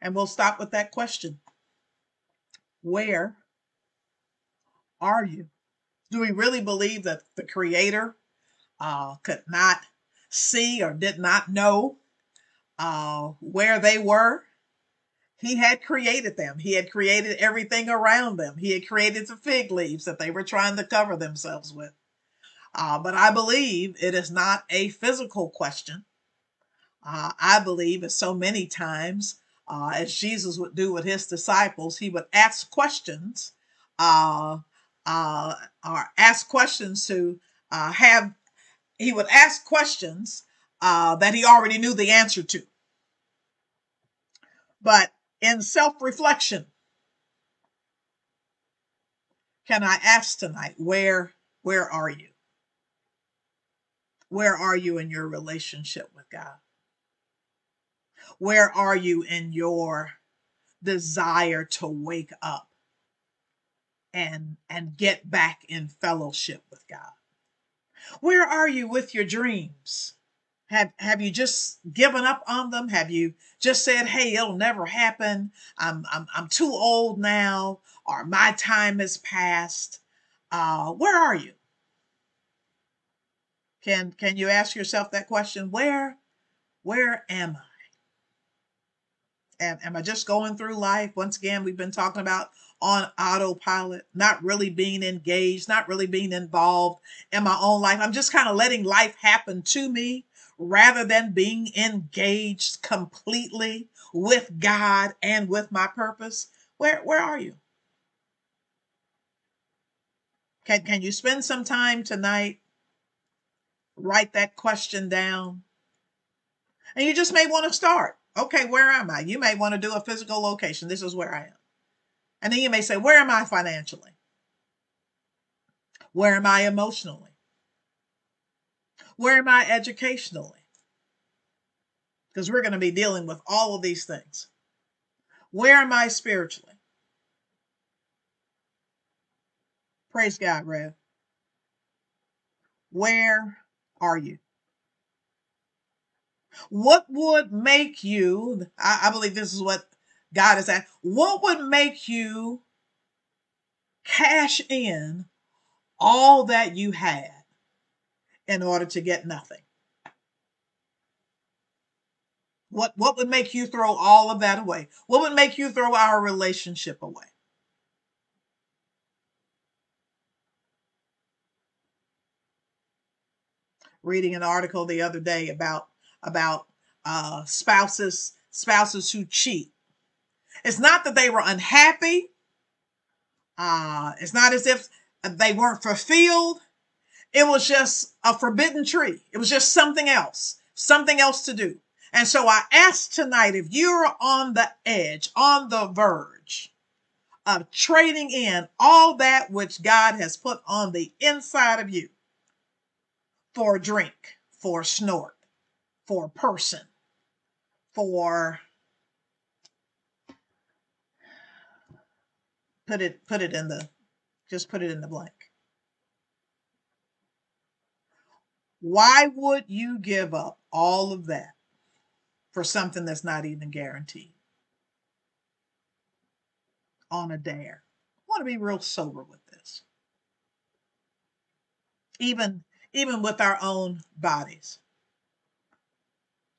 And we'll stop with that question Where are you? Do we really believe that the Creator uh, could not see or did not know uh, where they were? He had created them. He had created everything around them. He had created the fig leaves that they were trying to cover themselves with. Uh, but I believe it is not a physical question. Uh, I believe, as so many times, uh, as Jesus would do with his disciples, he would ask questions, uh, uh, or ask questions to uh, have. He would ask questions that he already knew the answer to. But in self-reflection, can I ask tonight, where where are you? Where are you in your relationship with God? Where are you in your desire to wake up and and get back in fellowship with God? Where are you with your dreams? Have have you just given up on them? Have you just said, "Hey, it'll never happen. I'm I'm I'm too old now, or my time has passed." Uh, where are you? Can can you ask yourself that question? Where where am I? Am, am I just going through life? Once again, we've been talking about on autopilot, not really being engaged, not really being involved in my own life. I'm just kind of letting life happen to me rather than being engaged completely with God and with my purpose. Where where are you? Can can you spend some time tonight? Write that question down. And you just may want to start. Okay, where am I? You may want to do a physical location. This is where I am. And then you may say, where am I financially? Where am I emotionally? Where am I educationally? Because we're going to be dealing with all of these things. Where am I spiritually? Praise God, Rev. Where are you? What would make you, I, I believe this is what God is at, what would make you cash in all that you had in order to get nothing? What what would make you throw all of that away? What would make you throw our relationship away? Reading an article the other day about about uh, spouses spouses who cheat. It's not that they were unhappy. Uh, it's not as if they weren't fulfilled. It was just a forbidden tree. It was just something else, something else to do. And so I ask tonight if you're on the edge, on the verge of trading in all that which God has put on the inside of you for drink, for snort, for person, for put it put it in the just put it in the blank. Why would you give up all of that for something that's not even guaranteed on a dare? I want to be real sober with this. Even even with our own bodies.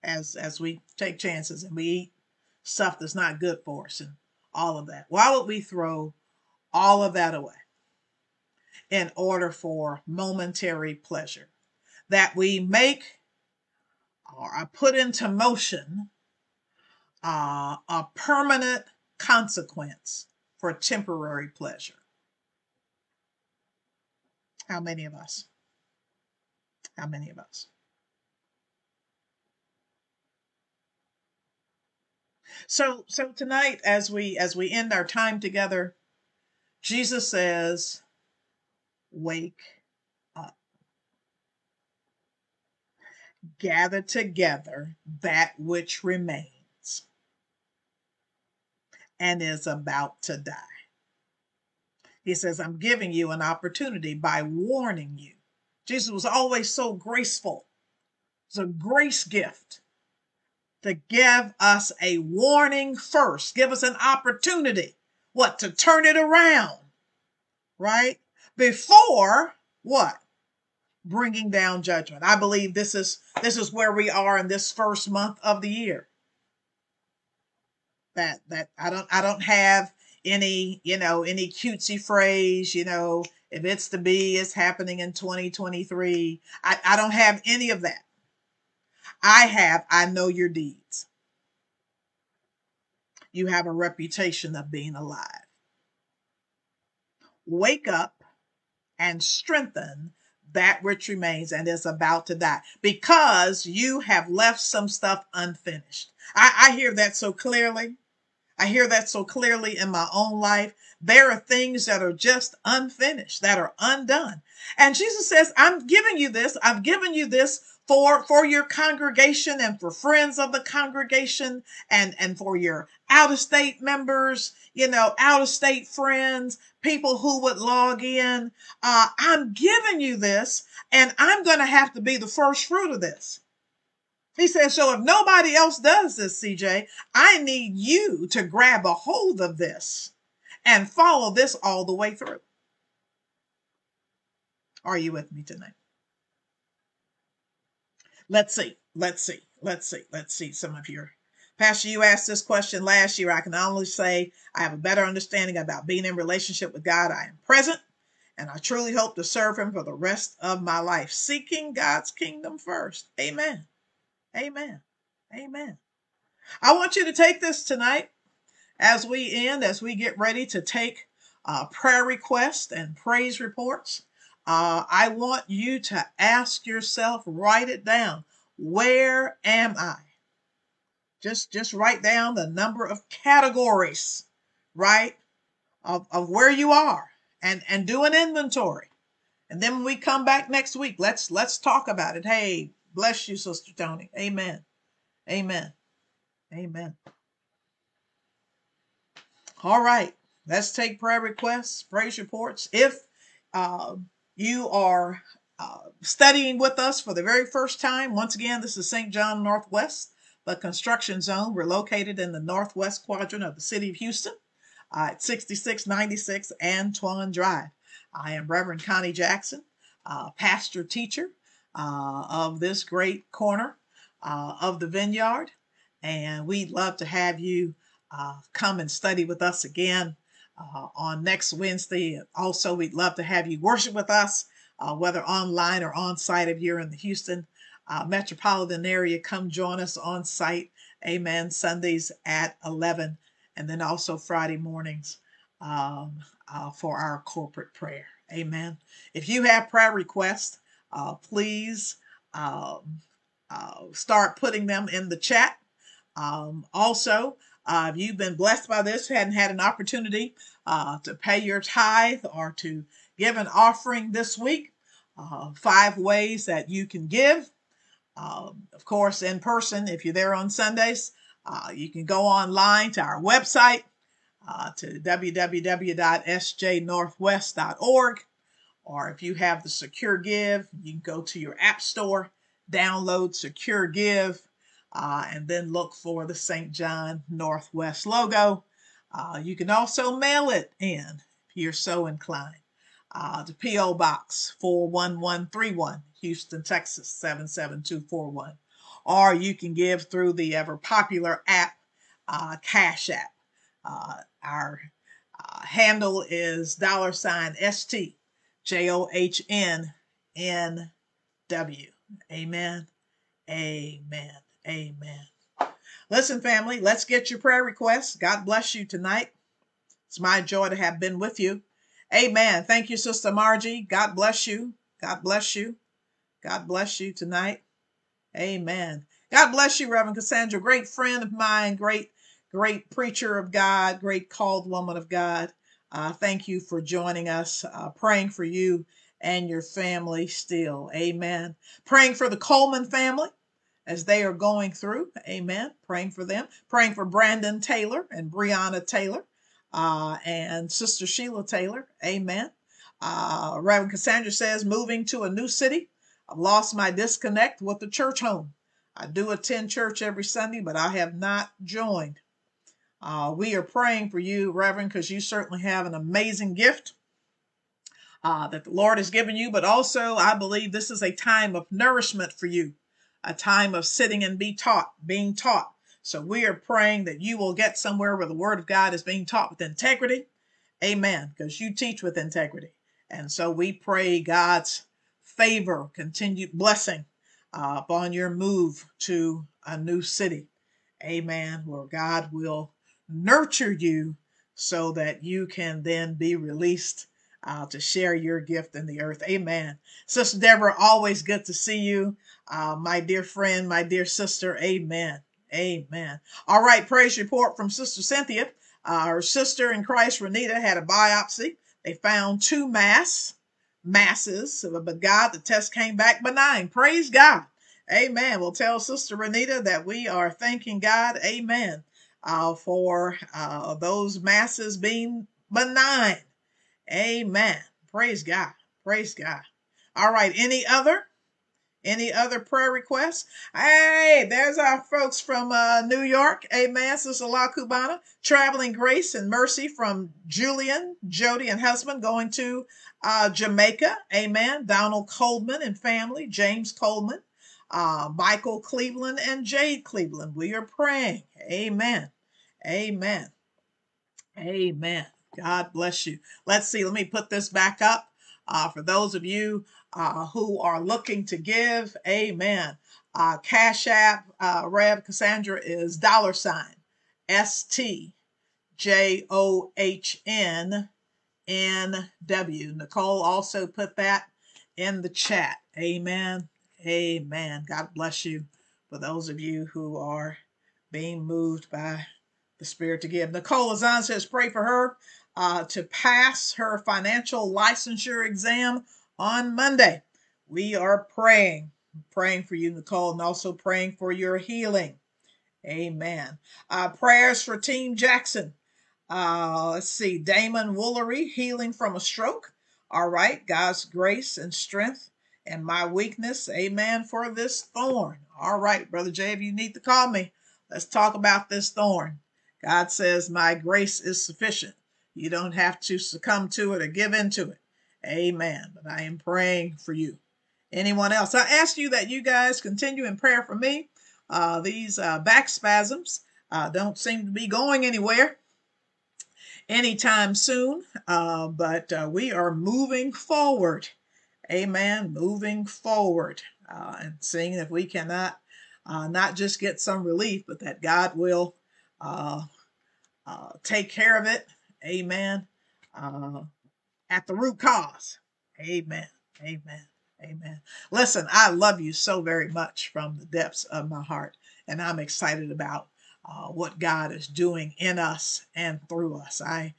As as we take chances and we eat stuff that's not good for us and all of that. Why would we throw all of that away in order for momentary pleasure that we make or are put into motion uh, a permanent consequence for temporary pleasure. How many of us? How many of us? So so tonight as we as we end our time together, Jesus says, wake up. Gather together that which remains. and is about to die. He says, I'm giving you an opportunity by warning you. Jesus was always so graceful. It's a grace gift to give us a warning first, give us an opportunity. What? To turn it around, right? Before what? Bringing down judgment. I believe this is this is where we are in this first month of the year. That that I don't I don't have any you know any cutesy phrase you know if it's to be it's happening in 2023 I, I don't have any of that. I have i know your deeds. You have a reputation of being alive. Wake up and strengthen that which remains and is about to die because you have left some stuff unfinished. I, I hear that so clearly I hear that so clearly in my own life. There are things that are just unfinished, that are undone. And Jesus says, I'm giving you this. I've given you this for, for your congregation and for friends of the congregation and, and for your out of state members, you know, out of state friends, people who would log in. Uh, I'm giving you this and I'm going to have to be the first fruit of this. He says, so if nobody else does this, CJ, I need you to grab a hold of this and follow this all the way through. Are you with me tonight? Let's see. Let's see. Let's see. Let's see some of your. Pastor, you asked this question last year. I can only say I have a better understanding about being in relationship with God. I am present and I truly hope to serve Him for the rest of my life, seeking God's kingdom first. Amen. Amen. Amen. I want you to take this tonight as we end, as we get ready to take uh, prayer requests and praise reports. Uh, I want you to ask yourself, write it down. Where am I? Just, just write down the number of categories, right, of, of where you are, and and do an inventory. And then when we come back next week, let's let's talk about it. Hey, Bless you, Sister Tony. Amen. Amen. Amen. All right. Let's take prayer requests, praise reports. If uh, you are uh, studying with us for the very first time, once again, this is St. John Northwest, the construction zone. We're located in the northwest quadrant of the city of Houston uh, at 6696 Antoine Drive. I am Reverend Connie Jackson, uh, pastor teacher uh, of this great corner uh, of the vineyard. And we'd love to have you uh, come and study with us again uh, on next Wednesday. Also, we'd love to have you worship with us, uh, whether online or on site if you're in the Houston metropolitan area. Come join us on site. Amen. Sundays at 11, and then also Friday mornings um, for our corporate prayer. Amen. If you have prayer requests, uh, please um, uh, start putting them in the chat. Um, also, uh, if you've been blessed by this, hadn't had an opportunity uh, to pay your tithe or to give an offering this week, uh, five ways that you can give. Um, of course, in person, if you're there on Sundays, uh, you can go online to our website to www.sjnorthwest.org or if you have the Secure Give, you can go to your app store, download Secure Give, uh, and then look for the St. John Northwest logo. Uh, you can also mail it in if you're so inclined. Uh, to P.O. Box 41131, Houston, Texas 77241. Or you can give through the ever popular app, uh, Cash App. Uh, our uh, handle is dollar sign ST J O H N N W. Amen. Amen. Amen. Listen, family, let's get your prayer requests. God bless you tonight. It's my joy to have been with you. Amen. Thank you, Sister Margie. God bless you. God bless you. God bless you tonight. Amen. God bless you, Reverend Cassandra. Great friend of mine, great, great preacher of God, great called woman of God. Uh, thank you for joining us, uh, praying for you and your family still. Amen. Praying for the Coleman family. as they are going through. Amen. Praying for them. Praying for Brandon Taylor and Brianna Taylor uh, and Sister Sheila Taylor. Amen. Uh, Reverend Cassandra says, moving to a new city. I've lost my disconnect with the church home. I do attend church every Sunday, but I have not joined. Uh, we are praying for you, Reverend, because you certainly have an amazing gift uh, that the Lord has given you. But also, I believe this is a time of nourishment for you, a time of sitting and be taught, being taught. So we are praying that you will get somewhere where the Word of God is being taught with integrity. Amen. Because you teach with integrity. And so we pray God's favor, continued blessing uh, upon your move to a new city. Amen. Where God will nurture you so that you can then be released uh, to share your gift in the earth. Amen. Sister Deborah, always good to see you. Uh, my dear friend, my dear sister. Amen. Amen. All right. Praise report from Sister Cynthia. Uh, her sister in Christ, Renita, had a biopsy. They found two mass masses, but God, the test came back benign. Praise God. Amen. We'll tell Sister Renita that we are thanking God. Amen. Uh, for uh, those masses being benign. Amen. Praise God. Praise God. All right. Any other? Any other prayer requests? Hey, there's our folks from uh, New York. Amen. Sister La Cubana. Traveling grace and mercy from Julian, Jody, and husband going to uh, Jamaica. Amen. Donald Coleman and family. James Coleman. Uh, Michael Cleveland and Jade Cleveland. We are praying. Amen. Amen. Amen. God bless you. Let's see. Let me put this back up. Uh, for those of you uh, who are looking to give, amen. Uh, Cash App, uh, Rev Cassandra is dollar sign S T J O H N N W. Nicole also put that in the chat. Amen. Amen. God bless you for those of you who are being moved by the Spirit to give. Nicole Azan says, pray for her uh, to pass her financial licensure exam on Monday. We are praying, praying for you, Nicole, and also praying for your healing. Amen. Uh, prayers for Team Jackson. Uh, let's see, Damon Woolery healing from a stroke. All right, God's grace and strength and my weakness. Amen. For this thorn. All right, Brother Jay, if you need to call me, let's talk about this thorn. God says, My grace is sufficient. You don't have to succumb to it or give in to it. Amen. But I am praying for you. Anyone else? I ask you that you guys continue in prayer for me. Uh, these uh, back spasms uh, don't seem to be going anywhere anytime soon, uh, but uh, we are moving forward. Amen. Moving forward uh, and seeing if we cannot uh, not just get some relief, but that God will uh, uh, take care of it. Amen. Uh, at the root cause. Amen. Amen. Amen. Listen, I love you so very much from the depths of my heart, and I'm excited about uh, what God is doing in us and through us. I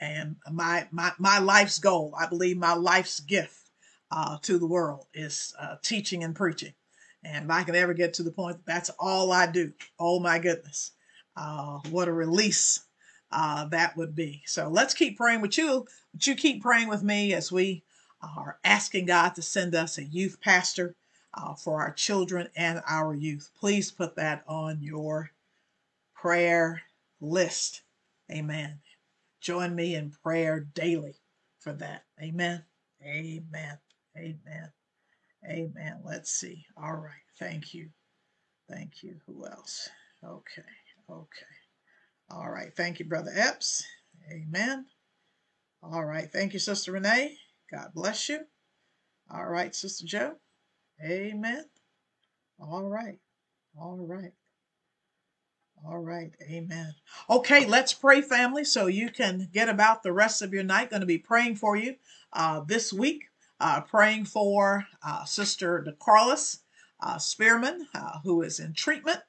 and my my my life's goal, I believe my life's gift uh, to the world is uh, teaching and preaching. And if I can ever get to the point that that's all I do, oh my goodness, uh, what a release uh, that would be. So let's keep praying with you. But you keep praying with me as we are asking God to send us a youth pastor uh, for our children and our youth. Please put that on your prayer list. Amen. Join me in prayer daily for that. Amen. Amen. Amen. Amen. Let's see. All right. Thank you. Thank you. Who else? Okay. Okay. All right. Thank you, Brother Epps. Amen. All right. Thank you, Sister Renee. God bless you. All right, Sister Joe. Amen. All right. All right. All right. Amen. Okay, let's pray, family, so you can get about the rest of your night. Going to be praying for you uh, this week. Uh, praying for uh, Sister DeCarlos uh, Spearman, uh, who is in treatment.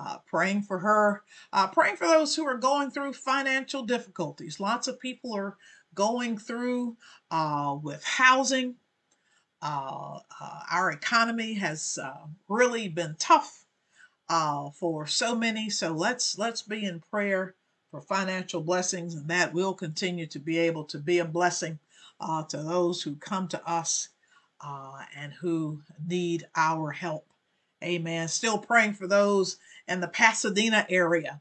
Uh, praying for her. Uh, praying for those who are going through financial difficulties. Lots of people are going through with housing. Our economy has really been tough for so many. So let's let's be in prayer for financial blessings, and that will continue to be able to be a blessing uh, to those who come to us uh, and who need our help. Amen. Still praying for those in the Pasadena area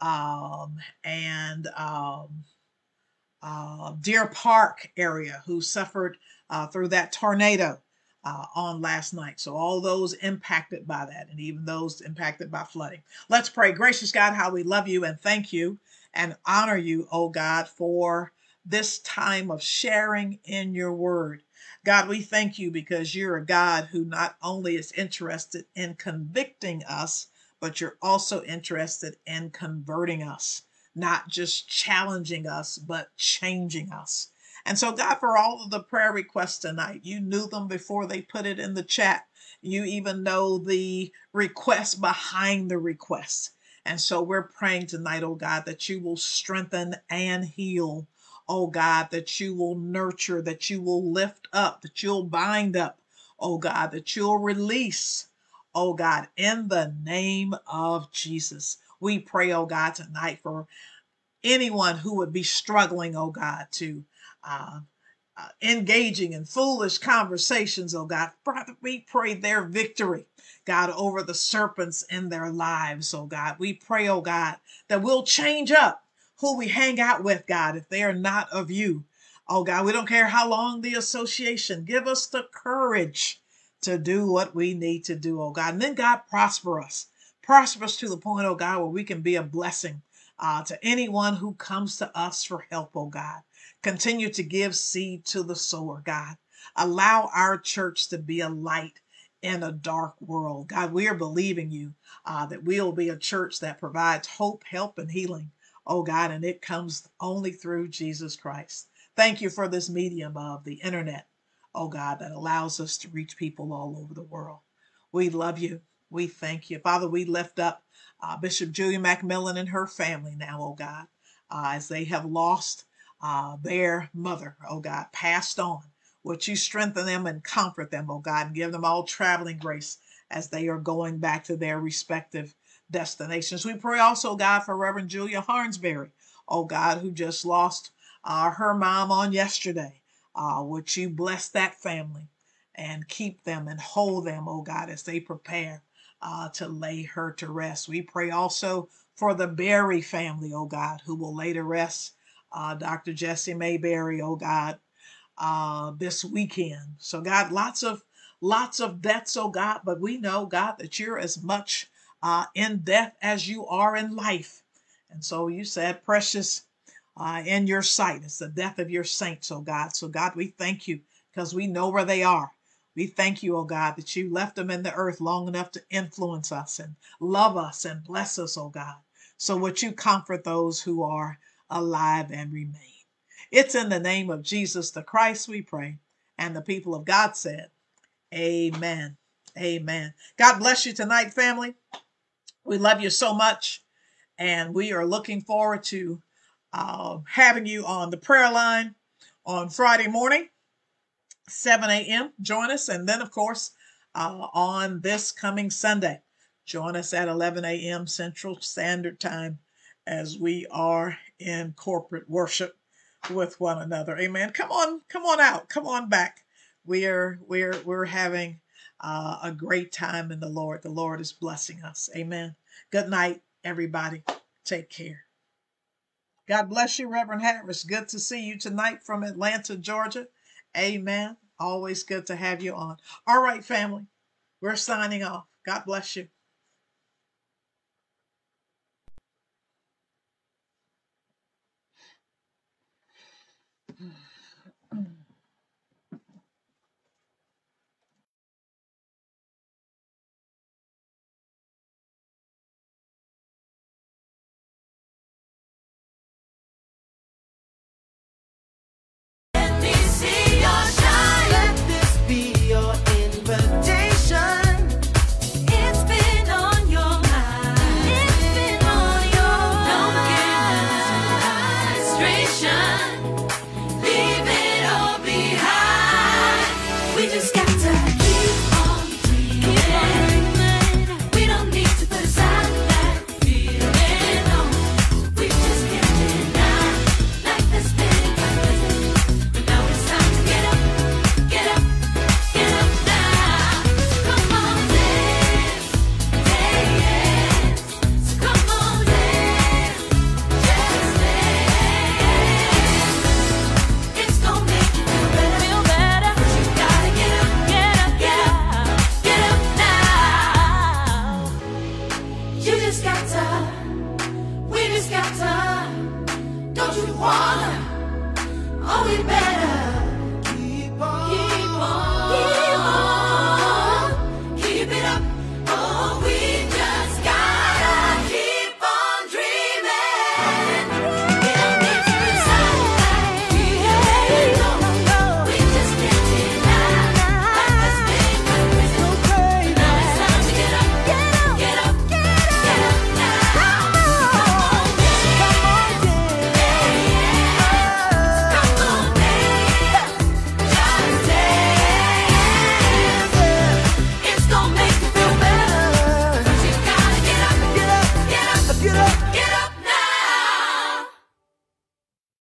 um, and um, uh, Deer Park area who suffered uh, through that tornado uh, on last night. So, all those impacted by that, and even those impacted by flooding. Let's pray. Gracious God, how we love you and thank you and honor you, oh God, for this time of sharing in your word. God, we thank you because you're a God who not only is interested in convicting us, but you're also interested in converting us, not just challenging us, but changing us. And so, God, for all of the prayer requests tonight, you knew them before they put it in the chat. You even know the request behind the request. And so we're praying tonight, oh God, that you will strengthen and heal. Oh God, that you will nurture, that you will lift up, that you'll bind up. Oh God, that you'll release. Oh God, in the name of Jesus. We pray, oh God, tonight for anyone who would be struggling, oh God, to uh, uh, engaging in foolish conversations, oh God. Father, we pray their victory, God, over the serpents in their lives, oh God. We pray, oh God, that we'll change up who we hang out with, God, if they are not of you. Oh God, we don't care how long the association. Give us the courage to do what we need to do, oh God. And then God prosper us. Prosper us to the point, oh God, where we can be a blessing uh, to anyone who comes to us for help, oh God. Continue to give seed to the sower, God. Allow our church to be a light in a dark world. God, we are believing you uh, that we'll be a church that provides hope, help, and healing. Oh God, and it comes only through Jesus Christ. Thank you for this medium of the internet, oh God, that allows us to reach people all over the world. We love you. We thank you. Father, we lift up uh, Bishop Julia McMillan and her family now, oh God, uh, as they have lost uh, their mother, oh God, passed on. Would you strengthen them and comfort them, oh God, and give them all traveling grace as they are going back to their respective destinations. We pray also, God, for Reverend Julia Harnsberry, oh God, who just lost uh, her mom on yesterday. Uh, would you bless that family and keep them and hold them, oh God, as they prepare uh, to lay her to rest. We pray also for the Berry family, oh God, who will lay to rest uh, Dr. Jesse Mayberry, oh God, uh, this weekend. So God, lots of lots of deaths, oh God, but we know, God, that you're as much uh, in death as you are in life. And so you said, precious uh, in your sight. It's the death of your saints, oh God. So God, we thank you because we know where they are. We thank you, oh God, that you left them in the earth long enough to influence us and love us and bless us, oh God. So would you comfort those who are alive and remain? It's in the name of Jesus the Christ we pray. And the people of God said, Amen. Amen. God bless you tonight, family. We love you so much. And we are looking forward to uh, having you on the prayer line on Friday morning, 7 a.m. Join us. And then, of course, uh, on this coming Sunday, join us at 11 a.m. Central Standard Time as we are in corporate worship with one another. Amen. Come on, come on out. Come on back. We are we're we're having uh, a great time in the Lord. The Lord is blessing us. Amen. Good night, everybody. Take care. God bless you, Reverend Harris. Good to see you tonight from Atlanta, Georgia. Amen. Always good to have you on. All right, family. We're signing off. God bless you.